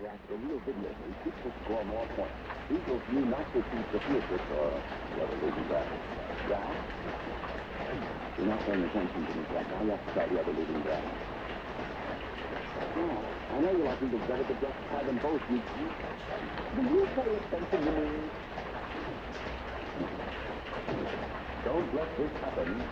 Jack, the real video is just to score more points. Eagles knew not to keep the Patriots or the other losing Jack. Jack? You're not paying attention to me, Jack. I have to try the other losing Jack. Yeah, I know you like Eagles better, but just try them both. You, you, do you pay attention to me? Don't let this happen.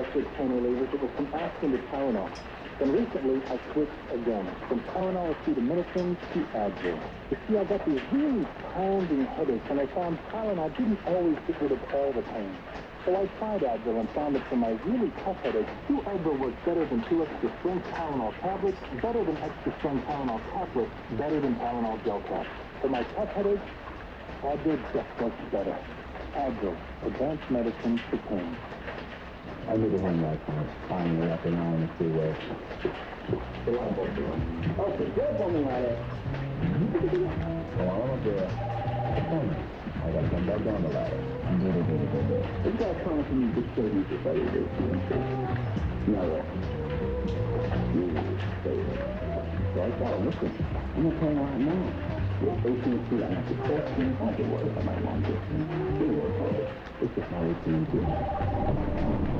The first time I switched pain relievers, it was from aspirin to Tylenol. Then recently, I switched again, from Tylenol acetaminophen to Advil. You see, I got these really pounding headaches, and I found Tylenol didn't always get rid of all the pain. So I tried Advil and found that for my really tough headaches, two Advil works better than two extra strength Tylenol tablets, better than extra strength Tylenol caplets, better than Tylenol gel caps. For my tough headaches, Advil just works better. Advil, advanced medicine for pain. I made uh, it oh, home last night, finally after an hour on the freeway. Okay, get up on me, Riley. Come on up there. Come on. I gotta come back down the ladder. This guy promised me to show you this other day, Now what? You say it. So I thought, listen, I'm not playing right now. With 18 feet, I have to 1400 words on my mom just anyway, okay. It's just how it's being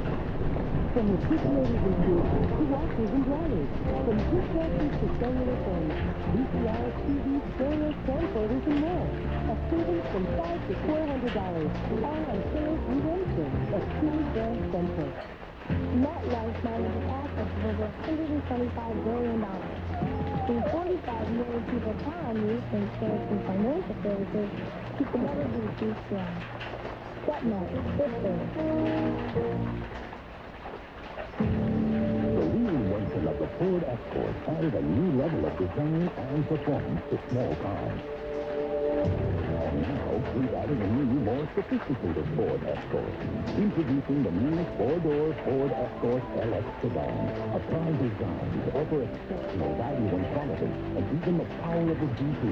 From refrigerated reviews to washers and dryers, from dishwashers to cellular phones, VCRs, TVs, stereos, camcorders, and more. A savings from five to four hundred dollars, all on sale through Wednesday at City Grand Central. MetLife manages assets of over $125 billion. The 45 million people count on you for insurance and financial services keep the better DC strong. GetNet, good The reinvention of the Ford Escort added a new level of design and performance to small cars. Now, we've added a new, more sophisticated Ford Escort. Introducing the new four-door Ford Escort LX sedan. A car design to offer exceptional value and quality, and even the power of the GT,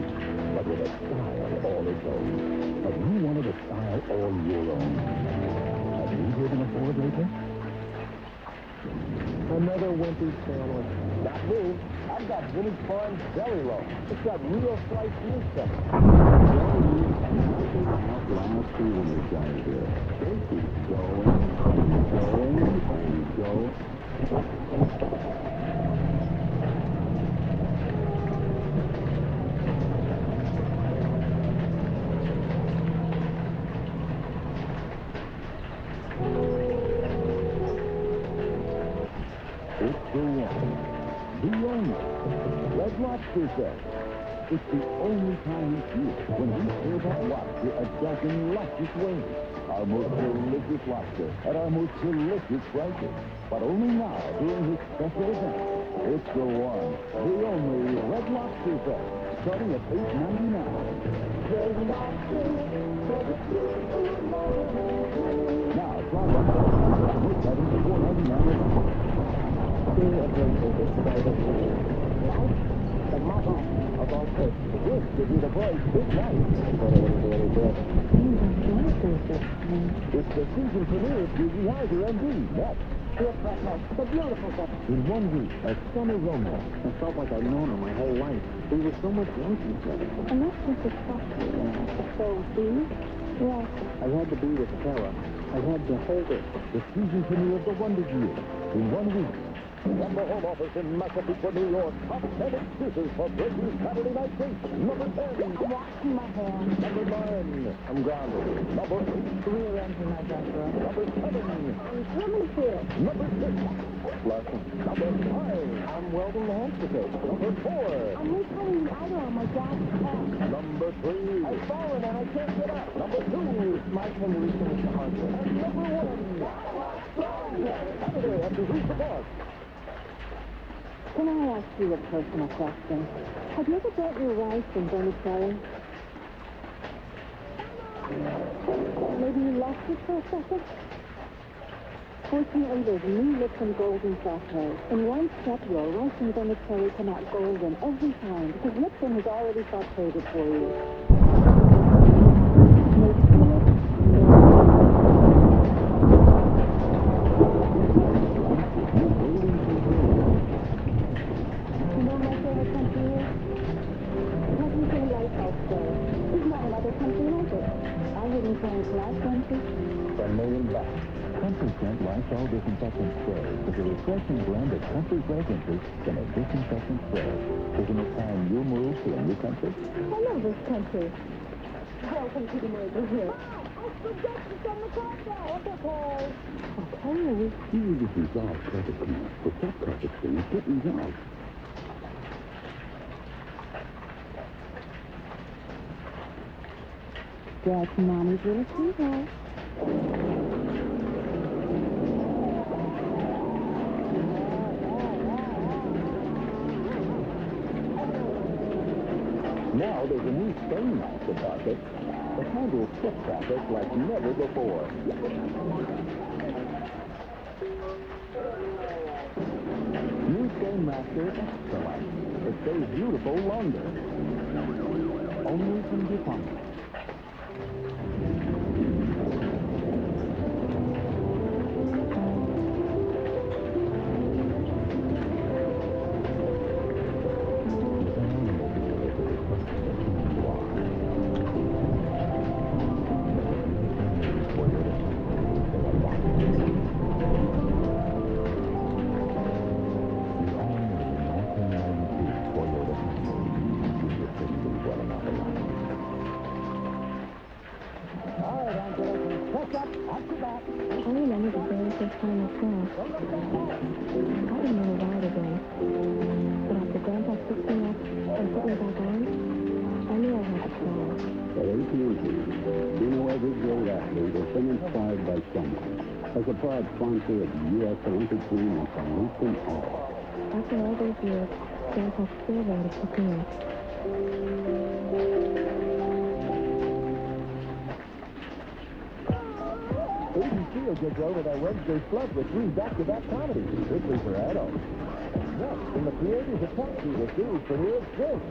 but with a style all its own. Have you wanted a style all your own? Have you driven a Ford lately? Another wimpy sandwich. Not me. I've got Vintage Farms Deli Roll. It's got real sliced meat stuff. Last two winners down here. They keep going and going and going. The owns. Red Lobster says it's the only time we year when we serve up lobster a dozen luscious ways. Our most delicious lobster at our most delicious prices. But only now during this special event. It's the one, the only Red Lobster Fest, starting at $8.99. Red Lobster, Now, try one. Most items are $4.99 king the the mother of be the boy's big night. It's the season premiere of Doogie Howser MD. Next. The beautiful thing. In one week, a summer romance. I felt like I'd known her my whole life. We were so much like each other. And that's just exceptional. So, see? Yes. I had to be with Kara. I had to hold her. The season premiere of The Wonder Years. In one week, from the home office in Massapequa, New York, top 10 excuses for breaking Saturday night date. Number 10. I'm washing my hair. Number 9. I'm grounded. Number 8. Rearranging my dresser. Number 7. I'm swimming pool. Number 6. Flushing. Number 5. I'm welding the hamster cage. Number 4. I'm recalling the idol on my dad's car. Number 3. I've fallen and I can't get up. Number 2. My turn to refinish the hardware. And number 1. Saturday after Who's the Boss? Can I ask you a personal question? Have you ever brought your wife from vermicelli? Maybe you lost it for a second? Fortunately, there's new Lipton Golden Saute. In one step, your rice and vermicelli come out golden every time because Lipton has already sauteed it for you. Welcome to the neighborhood. I forgot to send the car back. Okay. Okay. You just resolve carpet cleanup. For top carpet cleanup, get resolved. That's Mommy's little sweetheart. Now there's a new stain master carpet that handles foot traffic like never before. New Stainmaster Extra Excellent. It stays beautiful longer. Only from DuPont. Team, I salute them all. After all those years, Grandpa still wanted to pick me up. ABC will get you over that Wednesday slump with three back-to-back comedies, strictly for adults. Next, in the Creators of Taxi, the series premiere of Sibs.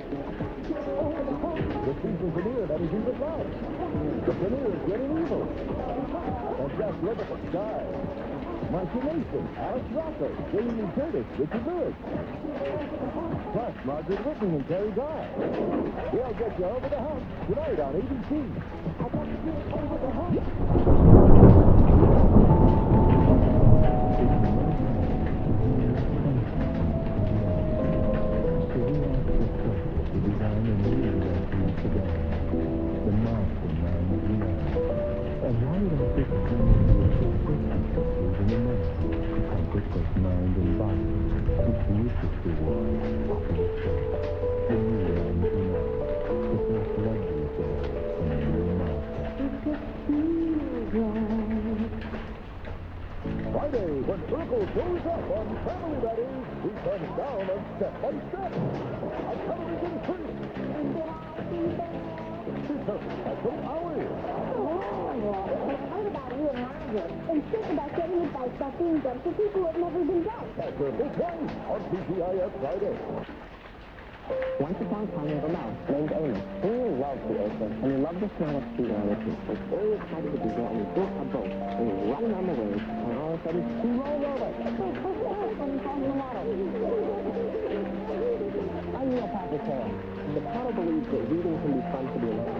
The season premiere of Anything But Love. The premiere of Good and Evil. And just look at the stars. Marsha Mason, Alex Rocco, Jamie Curtis, Richard Lewis. Plus, Margaret Whitton and Teri Garr. They'll get you over the hump tonight on ABC. I got to get over the hump. Once upon a time, there was a mouse named Amos. He loved the ocean, and he loved the smell of sea the. He was very excited to be there, and he built a boat. And he was running on the waves, and all of a sudden, he rolled over. And he fell in the water. I'm Neil Patrick Harris. The Potter believes that reading can be fun for the entire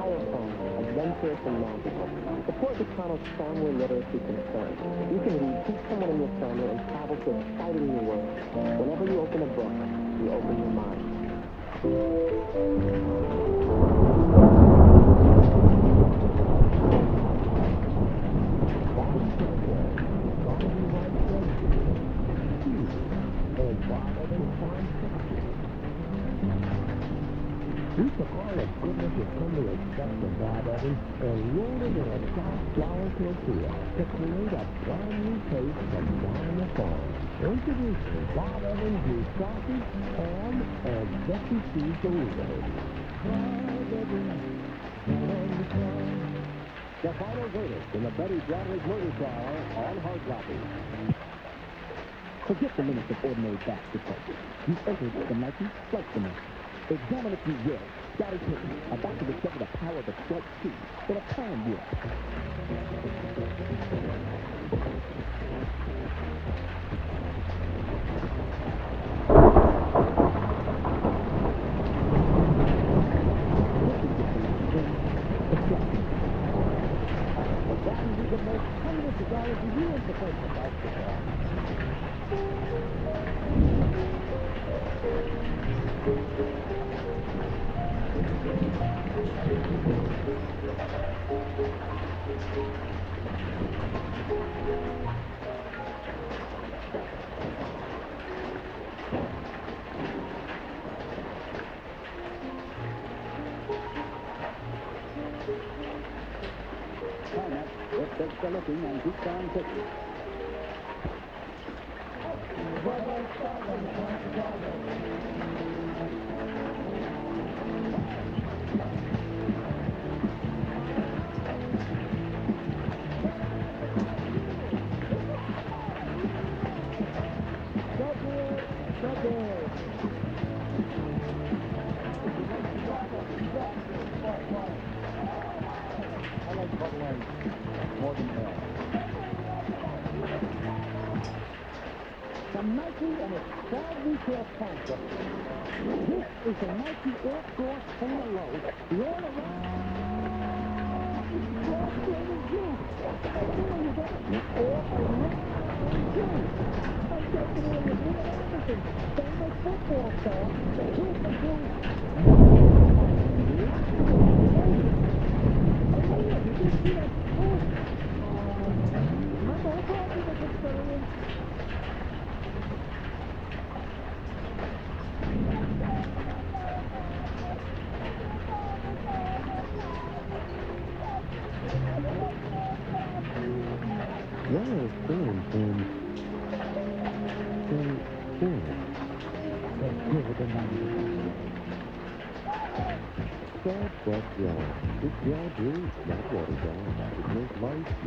unfair from magical. Support McConnell's family literacy concern. You can read Teach Someone in Your Family and travel to exciting new worlds. Whenever you open a book, you open your mind. Expect from Bob Evans and rolled it in a soft flour tortilla to create a brand new taste from down the farm. Introducing Bob Evans' new sausage, ham, and Becky cheese Doritos. Bob Evans on the. The final verdict in the Betty Broderick murder trial on hard copy. Forget the limits of ordinary back detective. You've entered the Nike Flight Dimension. Examine if you will. Gary Payton, about to discover the power of a flight suit in a time warp. Tarmac, and on ticking. Told you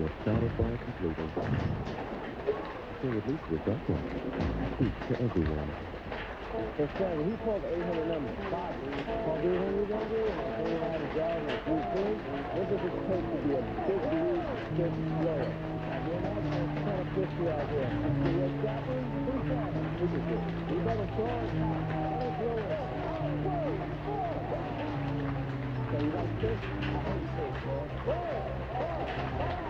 you're satisfied completely. So at least with that one, speaks to everyone. So, Sam, he called 800 number. Bob, called 800 number, and I told you how to drive my three things. What does it take to be a big league kick blower? You know, it's kind of fishy out here. Red chopper, who's that? Look at this. You better saw it. You fish? I hate fish, man.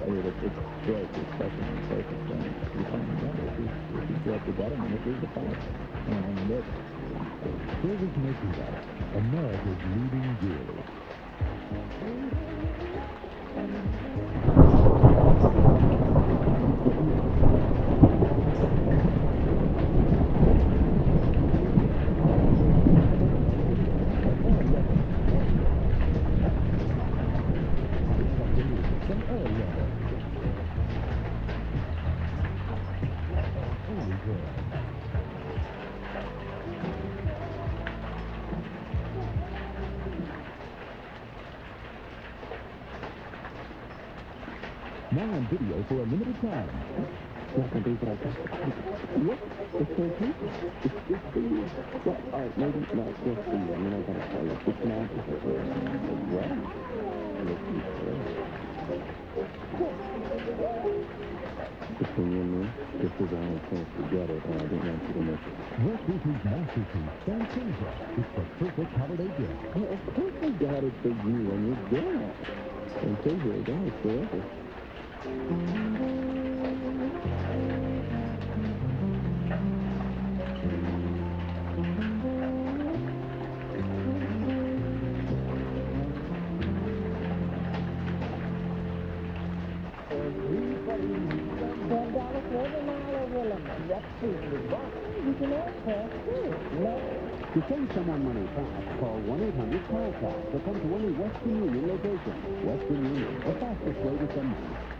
Look. I mean, it's, it's great, especially in surfers. And you find, yeah, this is, this is what the betterment, this is the price. And it, Service merchandise, America's leading jewelry. For a limited time. Not gonna be what I got. What? It's so simple. It's just for you. Well, all right, maybe not just for you. I mean, I gotta tell you, it's magic as well. Well. Between you and me, this is our only chance to get it, and I didn't want you to miss it. Walt Disney's masterpiece, Fantasia. It's the perfect holiday gift. Well, of course I got it for you and your dad. Fantasia is ours forever. To save someone money fast, call 1-800-CALL-CAL to come to any Western Union location. Western Union, the fastest way to send money.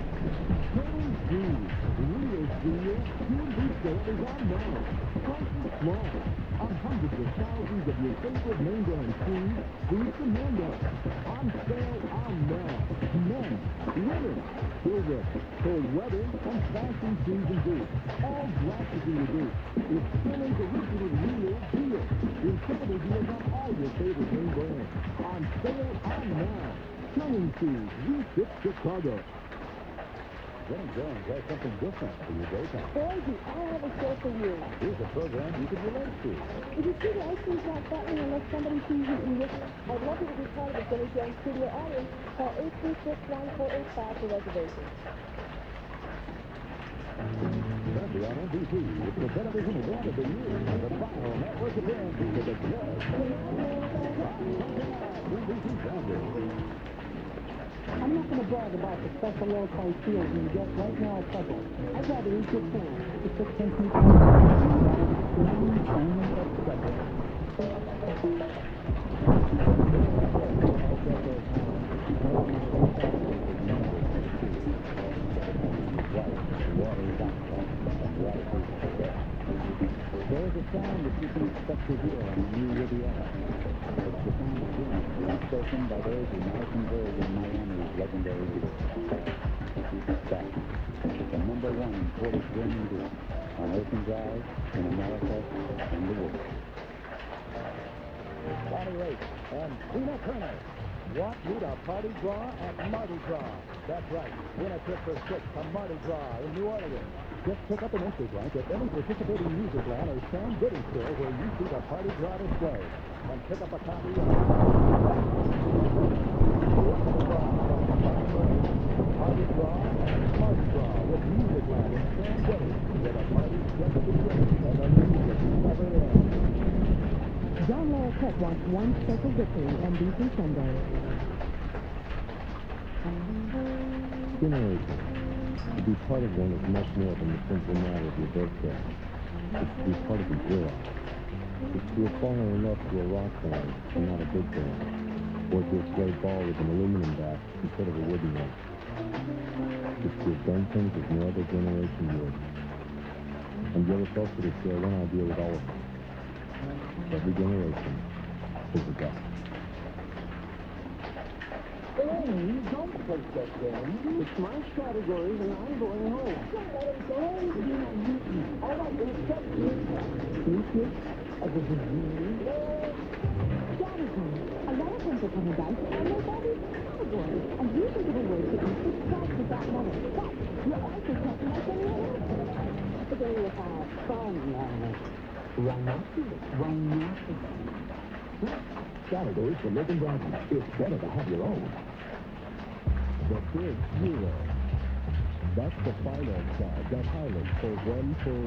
and and. Cold trees. Real steel. TNT sale is on now. Prices small. On hundreds of thousands of your favorite name brand trees, trees from Mandel. On sale on now. Men, women, children, cold weather, and fashion and boots. All drastically reduced. It's Stiller's original real deal. Incredible deals on all your favorite name brands. On sale on now. Stunning shoes. Refit Chicago. Jenny Jones has something different for your daytime. I have a show for you. Here's a program you can relate to. If you see license not button unless somebody sees you eat it, I'd love you to be part of the Jenny Jones studio audience. Call 836-1485 for reservations. Sunday on NBC, it's the television event of the year. The final network appearance of the Judge. NBC Sunday. I'm not going to brag about the special deals you get right now at Subway. I'd rather eat your food. It's. There is a sound that you can expect to hear on the new Riviera. It's the of by those who now converge in Miami's legendary. The number one imported German beer on Ocean Drive, in America, and the world. Bonnie Raitt and Tina Turner. Want you to party draw at Mardi Gras. That's right. Win a trip for six to Mardi Gras in New Orleans. Just pick up an entry blank at any participating music land or Sam Goody store where you see the Party Gras display. And pick up a copy of With Music the and the never ends. John Larroquette wants one special victory on NBC Sunday. Generation. To be part of one is much more than the simple matter of your birthday. It's to be part of a joy. It's to have fallen in love to a rock band and not a big band. Or to have played ball with an aluminum bat instead of a wooden one. It's to have done things that no other generation would. And yet it's also to share one idea with all of them. Every generation is a God. Amy, don't take that game. It's my categories, and I'm going home. Don't let him go. All right, accept weakness. Weakness as a disease? Strategy. A lot of things are coming dice and there's all these categories. And you think of a word Scattergories for Milton Bradley. It's better to have your own. The Big Zero. That's the finance side that highlights for one full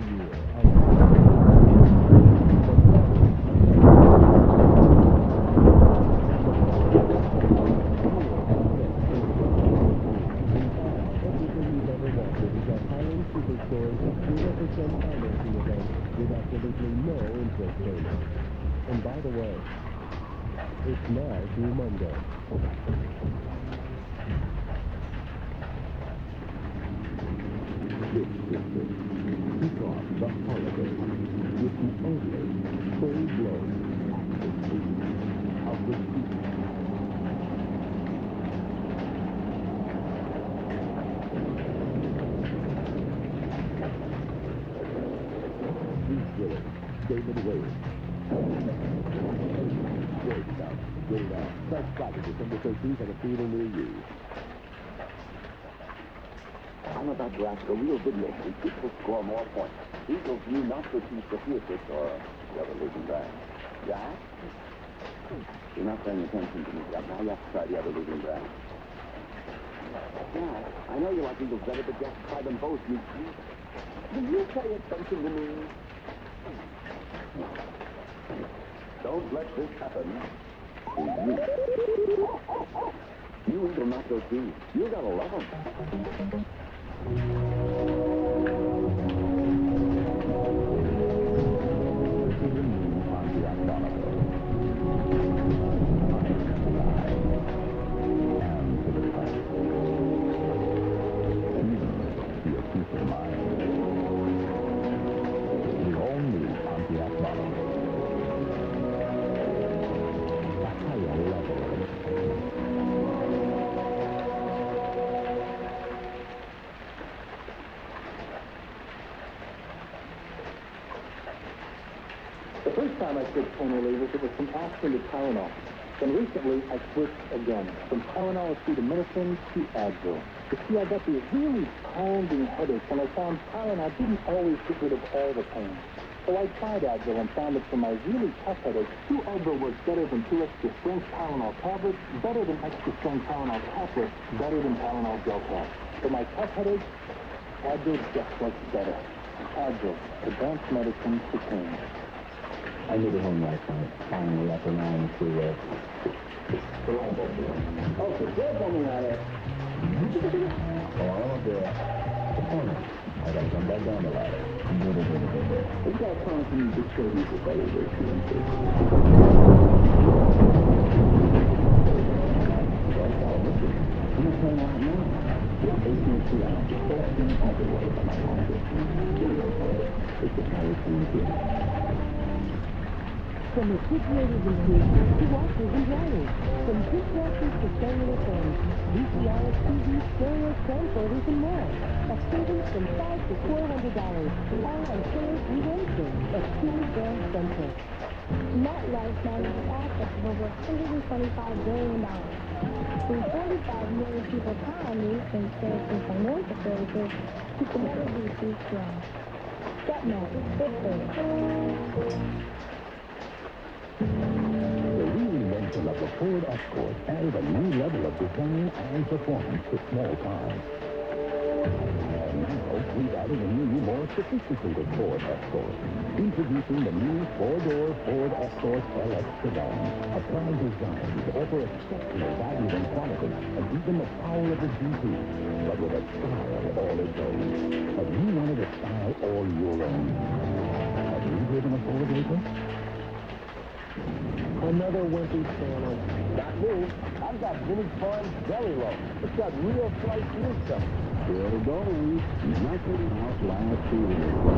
year. absolutely no interest payment. And by the way, it's now due Monday. This is kick the holiday with the R. Starts Friday, December 13th at a theater near you. I'm about to ask a real video which will score more points. Eagles you not to teach the Fusic or the other losing brand. Jack? You're not paying attention to me, Jack. Now you have to try the other losing brand. Jack, I know you like Eagles better, but Jack, try them both. You, you, will you pay attention to me? Don't let this happen to you. You Eagle Nacho too. You gotta love them. To Tylenol. Then recently, I switched again, from Tylenol acetaminophen to Advil. You see, I got these really pounding headaches, and I found Tylenol didn't always get rid of all the pain. So I tried Advil and found that for my really tough headaches, two Advil works better than two extra strength Tylenol tablets, better than extra strength Tylenol tablets, better than Tylenol gel caps. For my tough headaches, Advil just works better. Advil, advanced medicine for pain. I made it home last night. Finally, after an hour on the freeway. Okay, careful me on it. Oh, up there. Come on. I gotta come back down the ladder. We got time for you to show you the better way to right now. It's 18 ounces, 14 everywhere from refrigerators and freezers to washers and dryers. From dishwashers to cellular phones, VCRs, TVs, stereos, camcorders, and more. A savings from five to four hundred dollars. All on sales through Wednesday at Sears Grand Central. MetLife manages assets of over $125 billion. With 45 million people me in sales and financial services to together be strong. GetNet, good The reinvention of the Ford Escort added a new level of design and performance to small cars. And now, we've added a new, more sophisticated Ford Escort. Introducing the new four-door Ford Escort LX sedan. A car design to offer exceptional value and quality, and even the power of the GT, but with a style all its own. Have you wanted a style all your own? Have you driven a Ford lately? Another wimpy sandwich. Got me. I've got vintage farm deli loaf. It's got real sliced meat stuff. There it goes. Nothing the original.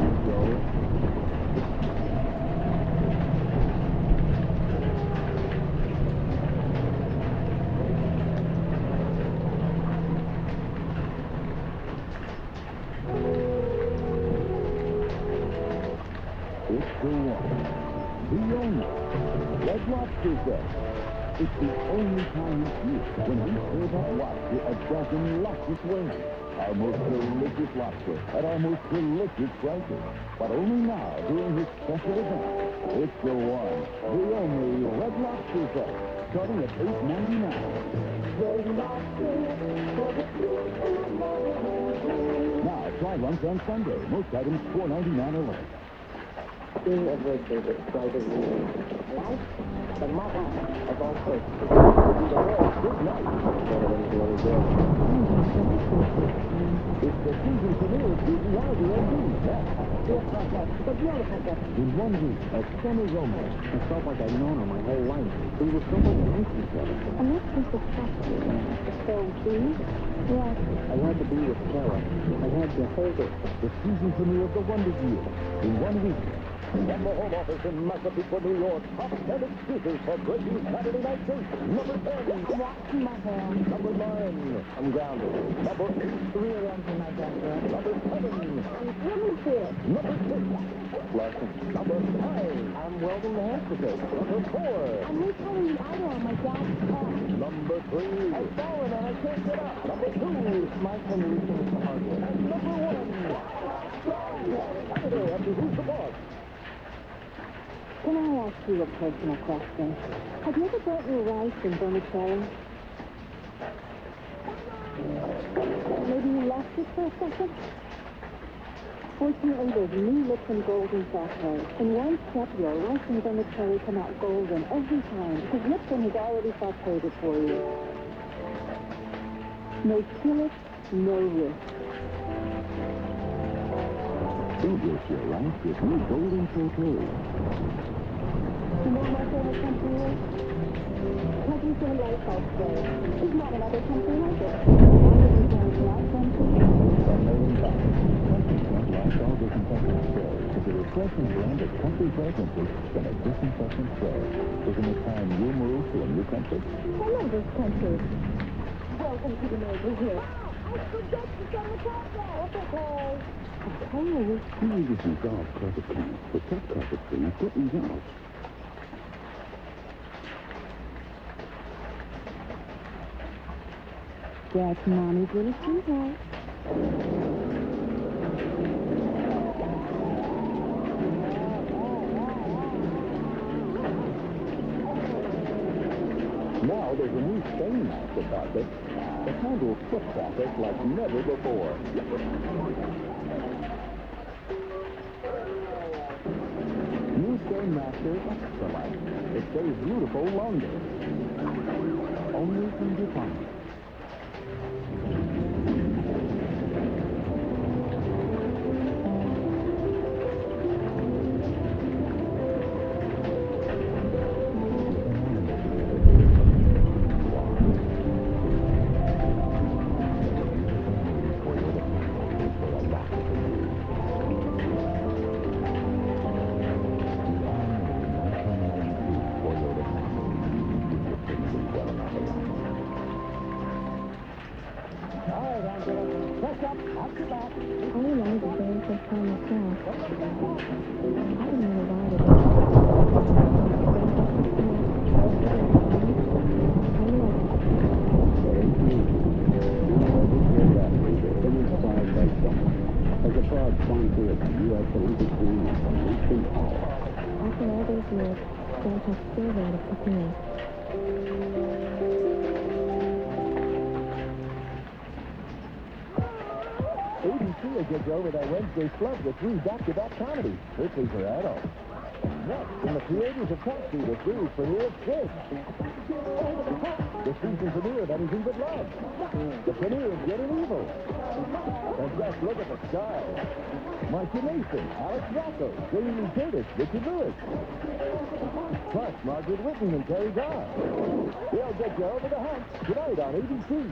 It's Red Lobster Day. It's the only time each year when we serve up lobster a dozen luscious ways. Our most delicious lobster at our most delicious prices. But only now during this special event. It's the one, the only Red Lobster Day, starting at eight ninety nine. Now try lunch on Sunday. Most items four ninety nine or less. Being a virtue that private reading. Life, the mother of all virtues. Good night. Better than the other day. It's the season premiere of DVR DMV. Yes, But beautiful, in one week, a summer romance. I felt like I'd known her my whole life. We were so much like each other. And this piece of stuff. So, see? Yes. I had to be with Kara. I had to hold her. The season premiere of The Wonder Years in one week. From the home office in Massapequa, New York, top 10 excuses for breaking Saturday night date. Number 10. I'm washing my. Number 9. I'm grounded. Number 8. Rear ends in my backyard. Number 7. I'm swimming. Number 6. Flushing. Number 5. I'm welding the hamster. Number 4. I'm recoloring the outer on my dad's car. Number 3. I've fallen and I can't get up. Number 2. It's my to refinish the hardware. And number 1. Saturday after Who's the Boss? Can I ask you a personal question? Have you ever burnt your rice in vermicelli? Maybe you left it for a second? Fortunately, there's new Lipton Golden Saute. In one step, your rice and vermicelli come out golden every time because Lipton has already sauteed it for you. No skillet, no risk. Don't waste your rice with new Golden Saute. Refreshing blend of country fragrances and a disinfectant spray. Isn't it time you move to a new country? Love this country. Welcome to the neighborhood. I forgot to send the carpet. Okay. Who uses some dog carpet cleaner? For tough carpet cleaner, put results. That's Mommy's little sweetheart. Now there's a new Stainmaster carpet that handles foot traffic like never before. New Stainmaster Extra Light. It stays beautiful longer. Only from DuPont. Wednesday slump with three back-to-back comedies, strictly for adults. Next, from the creators of Taxi, the series premiere of Sibs. The season premiere of Anything But Love. The premiere of Good and Evil. And just look at the stars. Marsha Mason, Alex Rocco, Jamie Lee Curtis, Richard Lewis. Plus Margaret Whitton and Teri Garr. They'll get you over the hump tonight on ABC.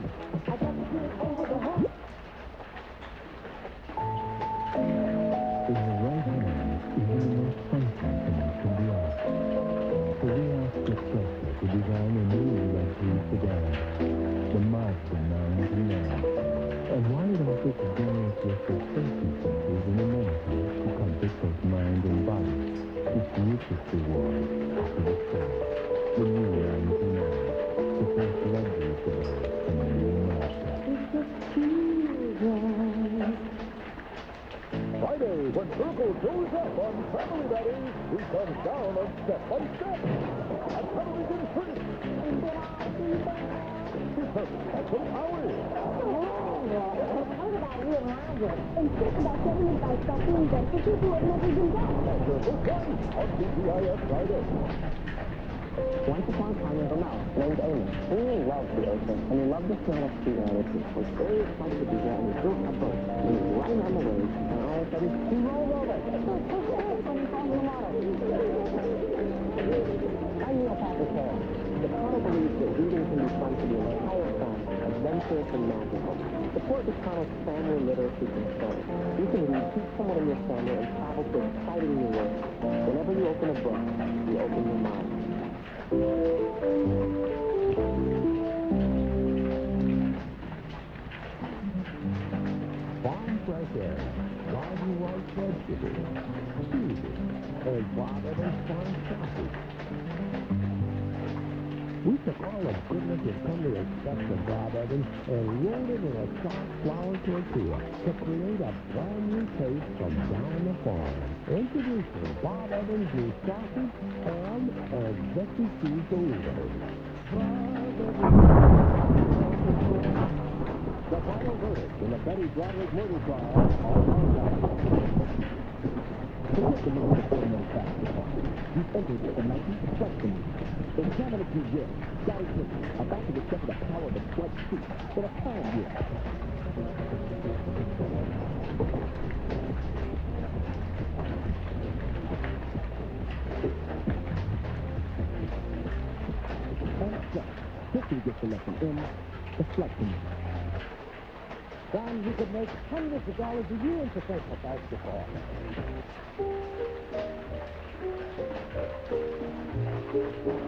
about you and about getting to Once upon a time, there was a mouse named Amy. Amy loved the ocean, and he loved the smell of sea air, which was very excited to be there, and he built a boat, and he ran on the waves, and all of a sudden, he rolled over the camp. Believes that reading can be fun for the entire family, adventurous and magical. Support the McConnell's family literacy concern. You can read to someone in your family and travel to exciting new worlds. Whenever you open a book, you open your mind. Farm Fresh Air, Garden White Vegetables, Season, and Bob Evans fun Sausage. We took all the goodness you've come to expect from Bob Evans and rolled it in a soft flour tortilla to create a brand new taste from down the farm. Introducing Bob Evans' new sausage, ham, and Veggie Cheese Doritos. The final verdict in the Betty Broderick murder trial on Monday. The victim of the fact. You entered with a 19th question. Examine if you will. Scottie Pippen, about to discover the power of the clutch shoot in a palm year. Pippen gets the lesson in deflection. Don, you could make hundreds of dollars a year in professional basketball. Thank you.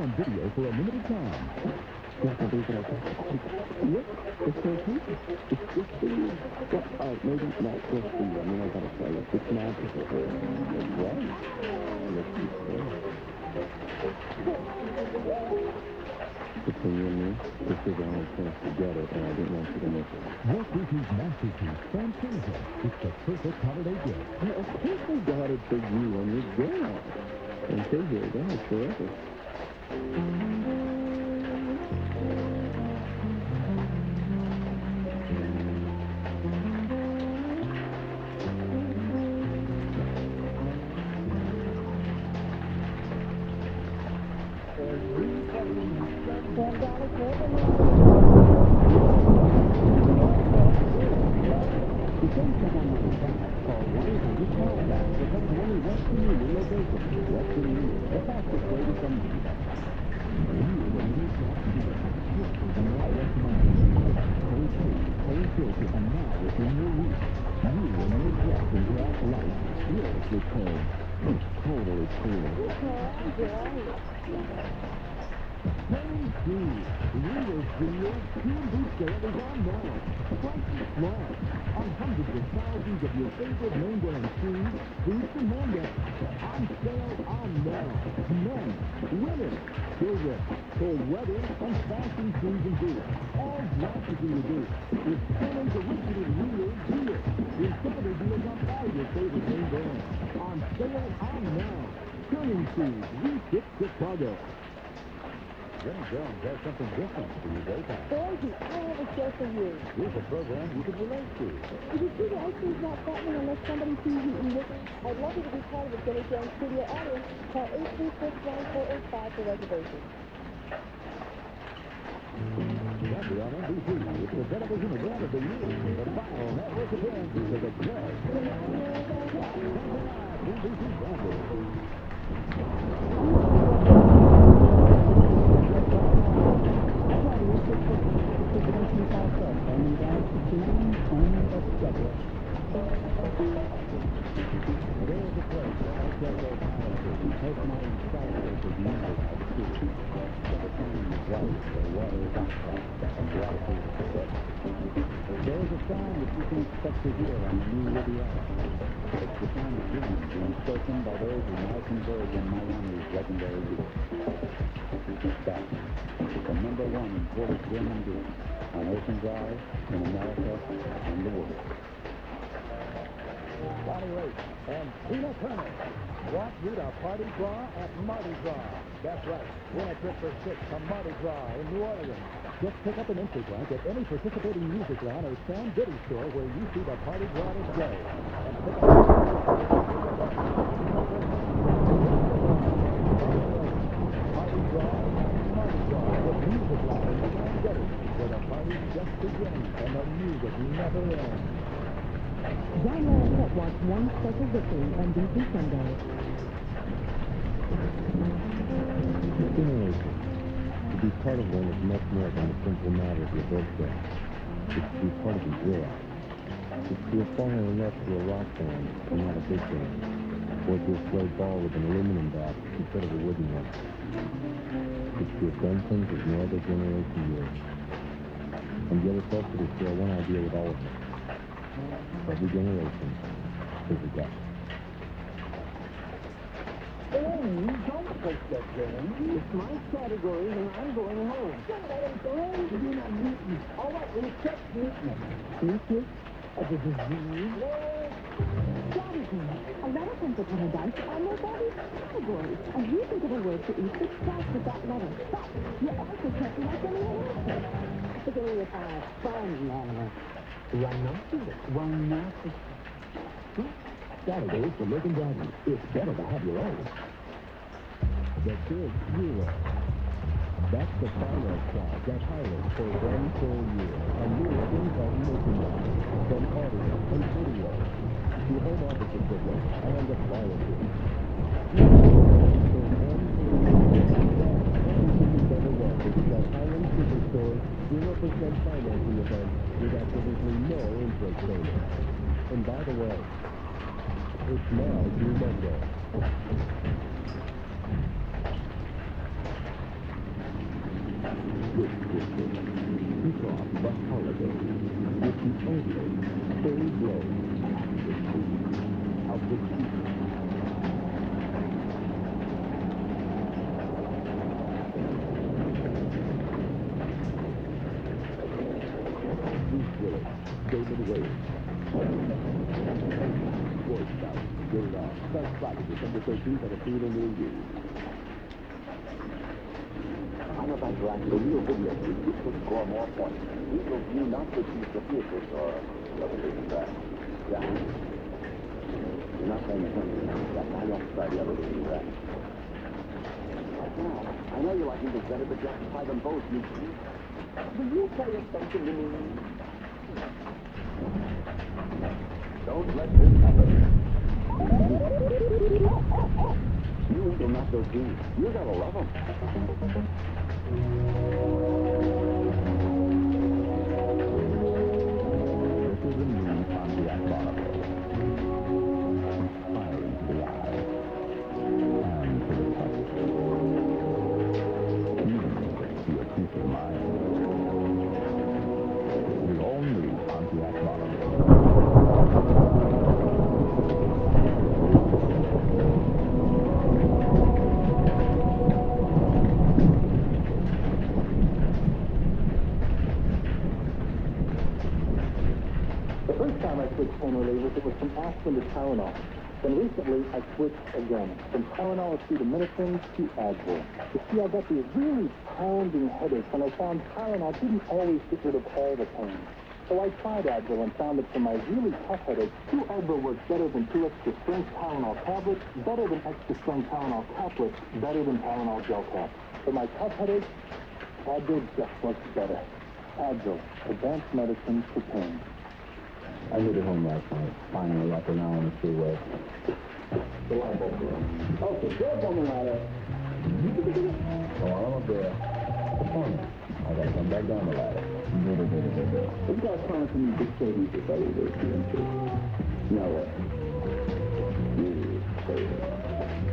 On video for a limited time. Look, it's so cute. It's just for you. Well, uh, maybe not just for you. I mean, I gotta tell you, it's magical. It's right. Between you and me, this is the only chance to get it, and I didn't want you to miss it. Walt Disney's masterpiece, Fantasia. It's the perfect holiday gift. Well, of course I got it for you and your dad. Fantasia ours forever. Thank you. Any participating Musicland or Sam Goody store where you see the Party Gras display. And pick up Party Mardi Gras with Musicland and Sam Goody, where the party's just beginning and the music never ends. John Larroquette wants one special victory NBC Sunday. Generation. To be part of one is much more than simple matter of your birthday. It's to be part of a zero. It's to have fallen in love to a rock band and not a big band. Or to have played ball with an aluminum bat instead of a wooden one. It's to have done things that no other generation would. And yet it's also to share one idea with all of us. Every generation is a death. Amy, don't that game. It's my category, and I'm going home. You're not mutant. All right, well, accept muteness. Muteness as a disease? Jonathan, a letter from Katana Dice almost all these categories. And you think of a word for each that starts with that letter. But you also can't like anyone else. Beginning with five. Uh, fine, Lana. Rhinoceros. Rhinoceros. Saturdays for Lincoln Garden. It's better to have your own. The Big Zero. That's the finance charge at Highland for one full year. A new in-home merchandise from audio and video to home office equipment and appliances. That's Superstore's 0% financing event with absolutely no interest payment. And by the way, it's now through Monday. This Christmas, kick off the holidays with the only full-blown of the season. David Wayne. Boy Scouts, rated R. Starts Friday, December 13th at a theater near you. About to real video for you to score more points. These will view not the piece of theater or is that. Yeah. You're not paying attention. Now you have to try the other that. Right now, I know you like Eagles better, but you to try them both. You, you, will you pay attention to me? Don't let this happen. You will not go too. You're gonna love them. Thank you. Tylenol acetaminophen to Advil. You see, I got these really pounding headaches, and I found Tylenol didn't always get rid of all the pain. So I tried Advil and found that for my really tough headaches, two Advil works better than two extra strength Tylenol tablets, better than extra strength Tylenol caplets, better than Tylenol gel caps. For my tough headaches, Advil just works better. Advil, advanced medicine for pain. I hit it home last night. Finally, after an hour on the freeway. The ladder both girls. Okay, go up on the ladder. Oh, I'm there, the phone. I gotta come back down the ladder. This guy's promising me good savings if I leave this into. No way. You say it.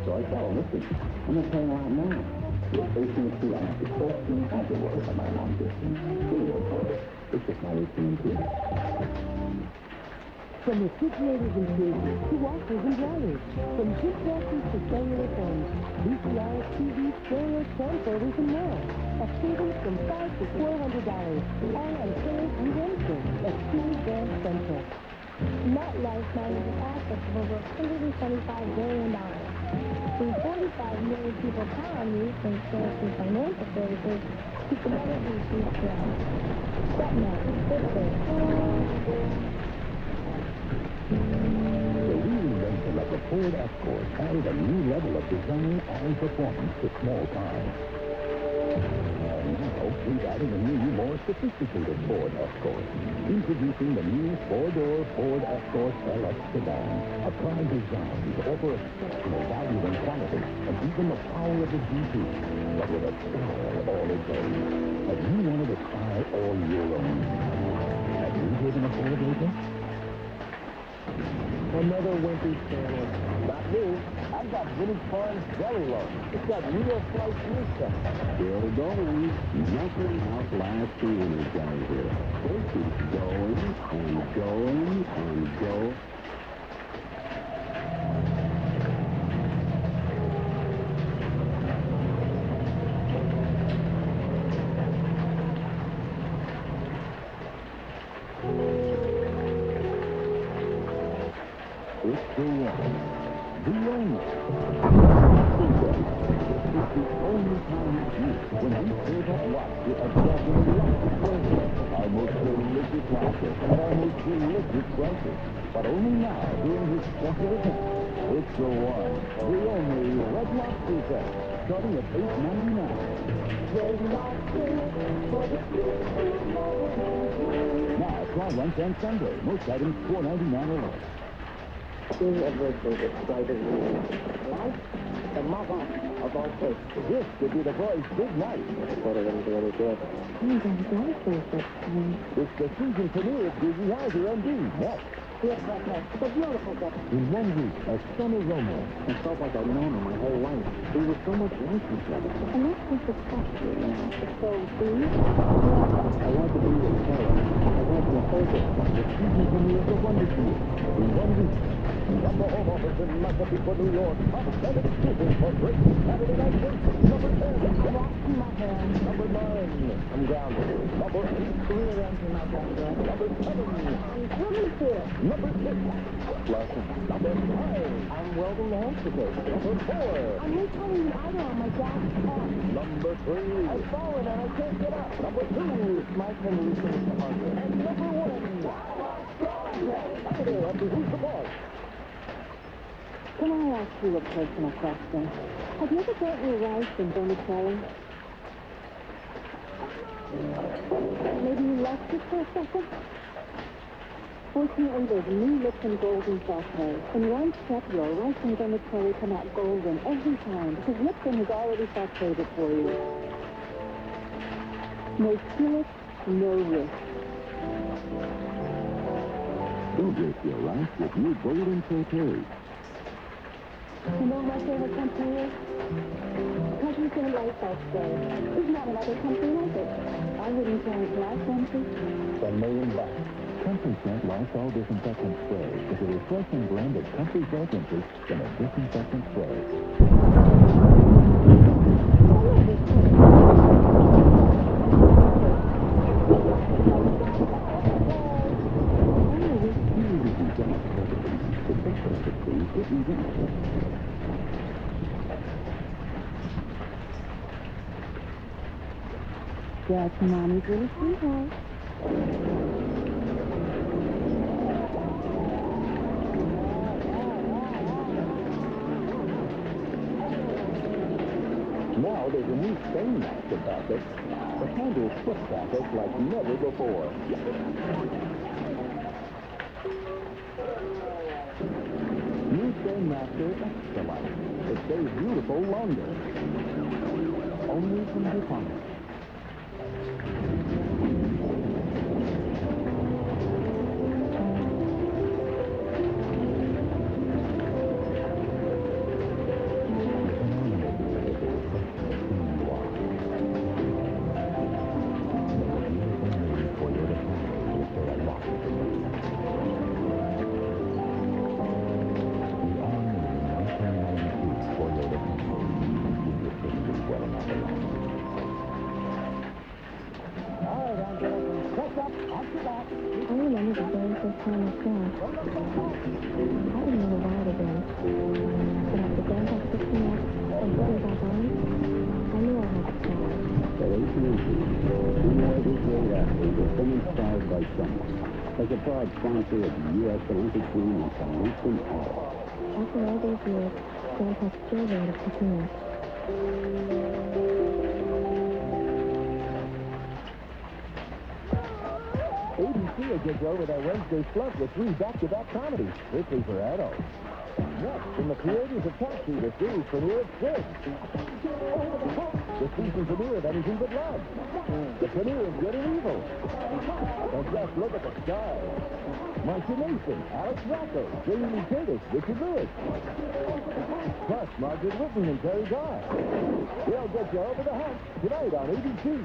So I tell him, listen, I'm not paying a lot now. You're facing a suit. I have to question. I on my long distance. A. It's just my AT&T. From refrigerators and fridges to washers and dryers, from dishwashers to cellular phones, VCRs, TVs, stereo camcorders, and more. A savings from five to four hundred dollars, all on payers and renters at City Grand Central. MetLife manages assets of over $125 billion. When 45 million people count on you for insurance and financial services, you can never be too strong. Ford Escort added a new level of design and performance to small cars. And now, we've added a new, more sophisticated Ford Escort. Introducing the new four-door Ford Escort LX sedan. A car designed to offer exceptional value and quality, and even the power of the GT, but with a style all its own. Have you wanted a style all your own? Have you driven a Ford lately? Another wimpy sandwich. Not me. I've got vintage farms jelly loaf. It's got real sliced meat stuff. Still going. Nothing outlasts the energizer. They keep going and going and going. It's the the only. It's the only time of year when we serve up lots of dazzling lots. Our most delicious laughter at our most delicious prices. But only now during this special event. It's the one, the only Red Lobster Fest. starting at eight ninety nine. Now, try lunch and Sunday. Most items four ninety nine or less. King of Richard, private room. Life, the mother of all cakes. This could be the boys' big night. But it wouldn't do any good. I'm going to dance for such time. It's the season premiere of Doogie Howser MD. Next. Yes, Redneck. It's a beautiful book. In one week, a summer romance. I felt like I'd known him my whole life. We were so much like each other. And that's just a question now. So, see? I want to be with Sarah. I want to hold it. The season premiere of The Wonder Kid. In one week. From the home office in Massapequa, New York, top ten exclusive for great Saturday night hits. Number 10. Washing my hands. Number 9. I'm grounded. Number 8. Rear ends my. Number 7. I'm coming to it. Number 6. Blossom. Number 5. I'm welding the hamster cage. Number 4. I'm recalling the idol on my dad's car. Number 3. I've fallen and I can't get up. Number 2. My evolution is the. And number 1. Saturday after Who's the Boss? Can I ask you a personal question? Have you ever brought your rice in vermicelli? Maybe you left it for a second? Fortunately, there's new Lipton Golden Saute. In one step, your rice and vermicelli come out golden every time because Lipton has already sauteed it for you. No skillet, no risk. Don't waste your rice with new golden sauté. You know my favorite country is? Country Scent Lysol Spray. There's not another country like it. I wouldn't change my country. From million bucks. Country Scent Lysol Disinfectant Spray is a refreshing blend of country fragrances in a disinfectant spray. The the That's mommy's little sweetheart. Now there's a new Stainmaster package that handles foot traffic like never before. New Stainmaster Extra Light. It stays beautiful longer. Only from DuPont. Sponsor of the U.S. Olympic team Winston Auto. After all those years, Grandpa still there to pick. ABC will you over that Wednesday slump with three back-to-back comedies, strictly for adults. Next, from the creators of Taxi, the series premiere of Sibs. The season premiere of Anything But Love. The premiere of Good and Evil. And just look at the stars. Marsha Mason, Alex Rocco, Jamie Curtis, Richard Lewis. Plus Margaret Whitton and Teri Garr. They'll get you over the hump tonight on ABC.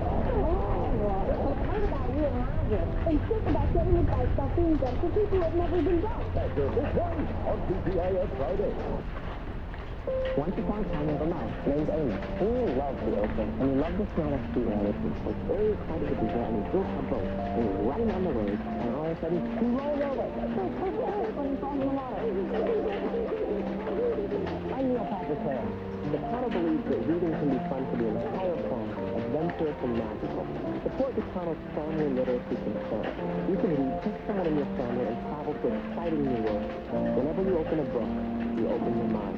and body? Its richest a price. The new 939. The first luxury Friday, the purple shows up on Family Daddy. He comes down on step by step. A television first. pleasure. And sick about getting advice about being good for people who have never been good. That's your big one on TGIF Friday. Once upon a time, a mouse named Amy. Amy loved the ocean, and he loved the smell of sea air, which was very excited to be there, and he built a boat. And he was riding on the waves, and all of a sudden, he rolled over. So perfect when he falls in the water. I'm Neil Patrick Harris. The Toronto believes that reading can be fun for the entire family, adventurous and magical. Support the Toronto's family literacy concern. You can read Teach Someone in Your Family and travel to exciting new worlds. Whenever you open a book, you open your mind.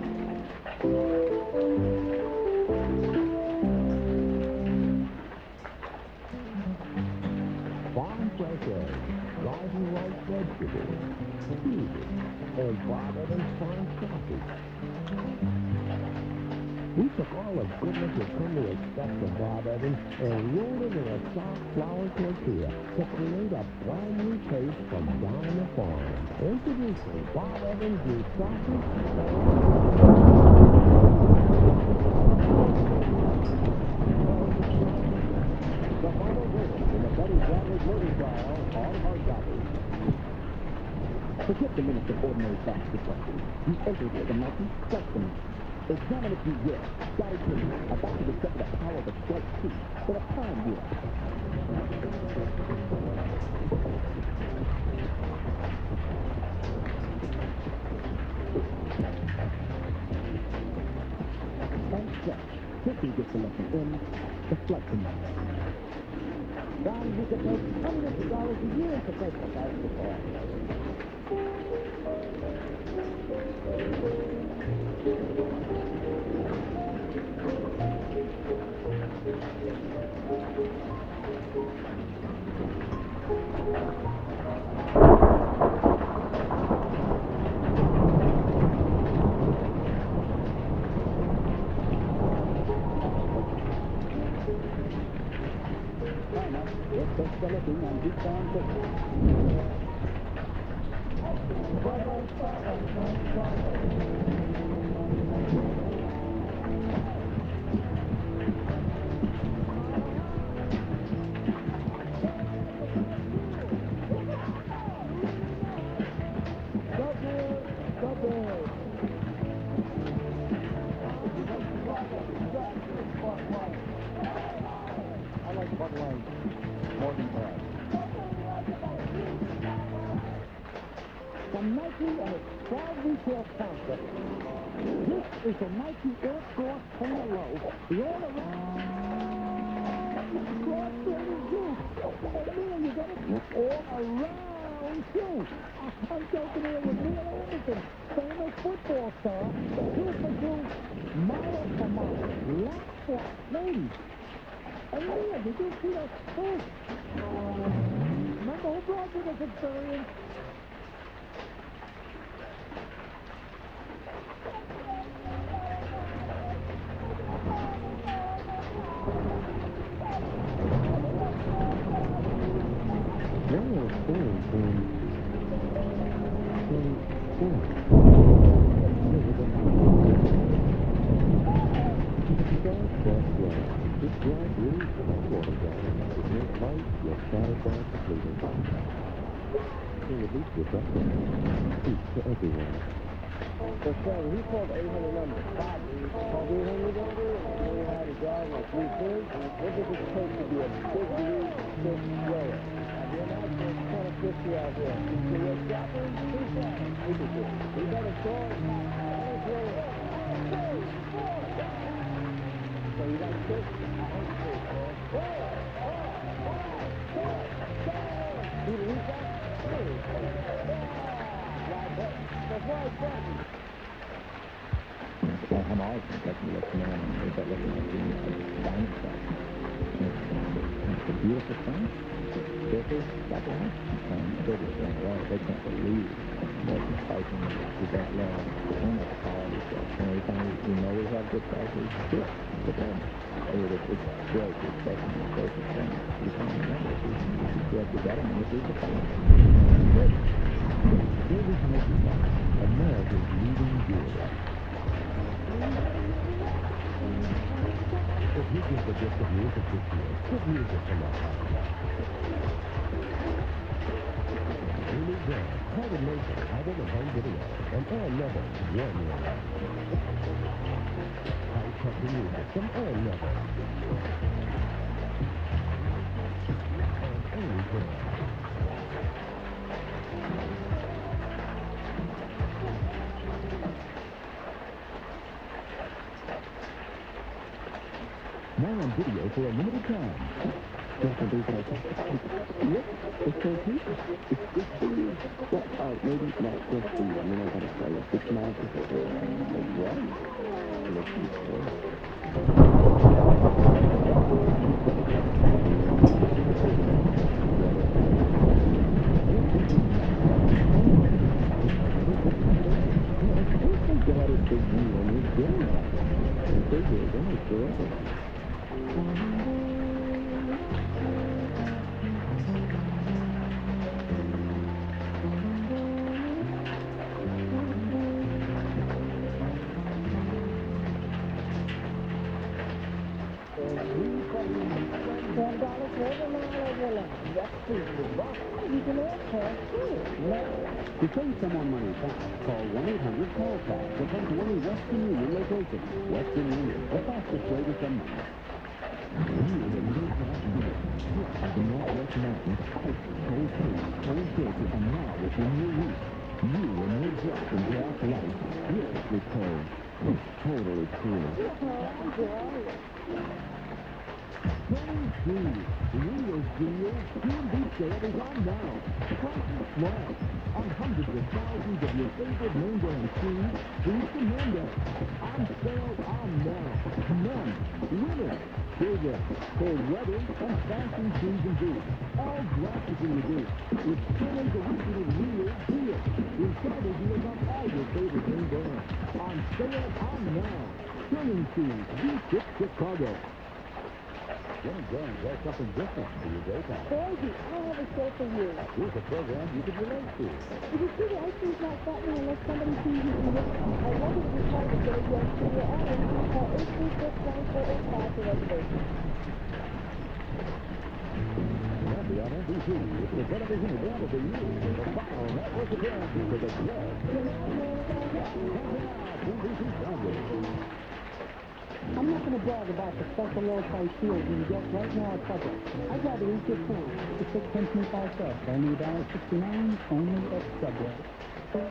Farm fresh eggs, garden right vegetables, cheeses, and Bob Evans farm sausage. We took all the goodness you've come to expect from Bob Evans and rolled it in a soft flour tortilla to create a brand new taste from down on the farm. Introducing Bob Evans new sausage the final verdict in the Betty Broderick murder trial, all hard copies. Forget the minutes of ordinary basketball. You entered the Nike Flight Command. Examine if you will. Scotty King, about to discover the power of a flight suit in a prime unit. And so, Ricky gets a lesson in the flight command. Guys, you could make hundreds of dollars a year in professional basketball. Let's take If you Now on video for a limited time. Yep, it's so. It's just for you. Well, uh, maybe not just for you. I mean, I gotta you, it's magical. It's right. Listen to it. God is big you and you're doing it. And big is To save someone money fast, call 1-800-CALL FAST or come to any Western Union location. Western Union, the fastest way to send money. You Northwest cold cold and now. You your cold. Totally cool. Spring Shoes. Real deal. Q&B sale is on now. Prices flat. On hundreds of thousands of your favorite name brand shoes, boots and handbags. On sale on now. Men, women, children, cold weather, and fashion and boots. All drastically reduced. With Sterling's original real deal. Incredible deals on all your favorite name brands. On sale on now. Sterling Shoes, V6 Chicago. Jenny Jones has something different for your daytime. Boise, I have a show for you. Here's a program you can relate to. If you see the ice cream not fattening unless somebody sees you eat it, I'd love you to be part of the Jenny Jones studio audience. Call 836-9485 for reservations. On NBC, it's the television event of the year. The final network appearance for the 12. NBC Sunday. I'm not going to brag about the special low price deals you get right now at Publix. I'd rather eat your food. The six cents meat pie set, only $1.69, only at Subway. There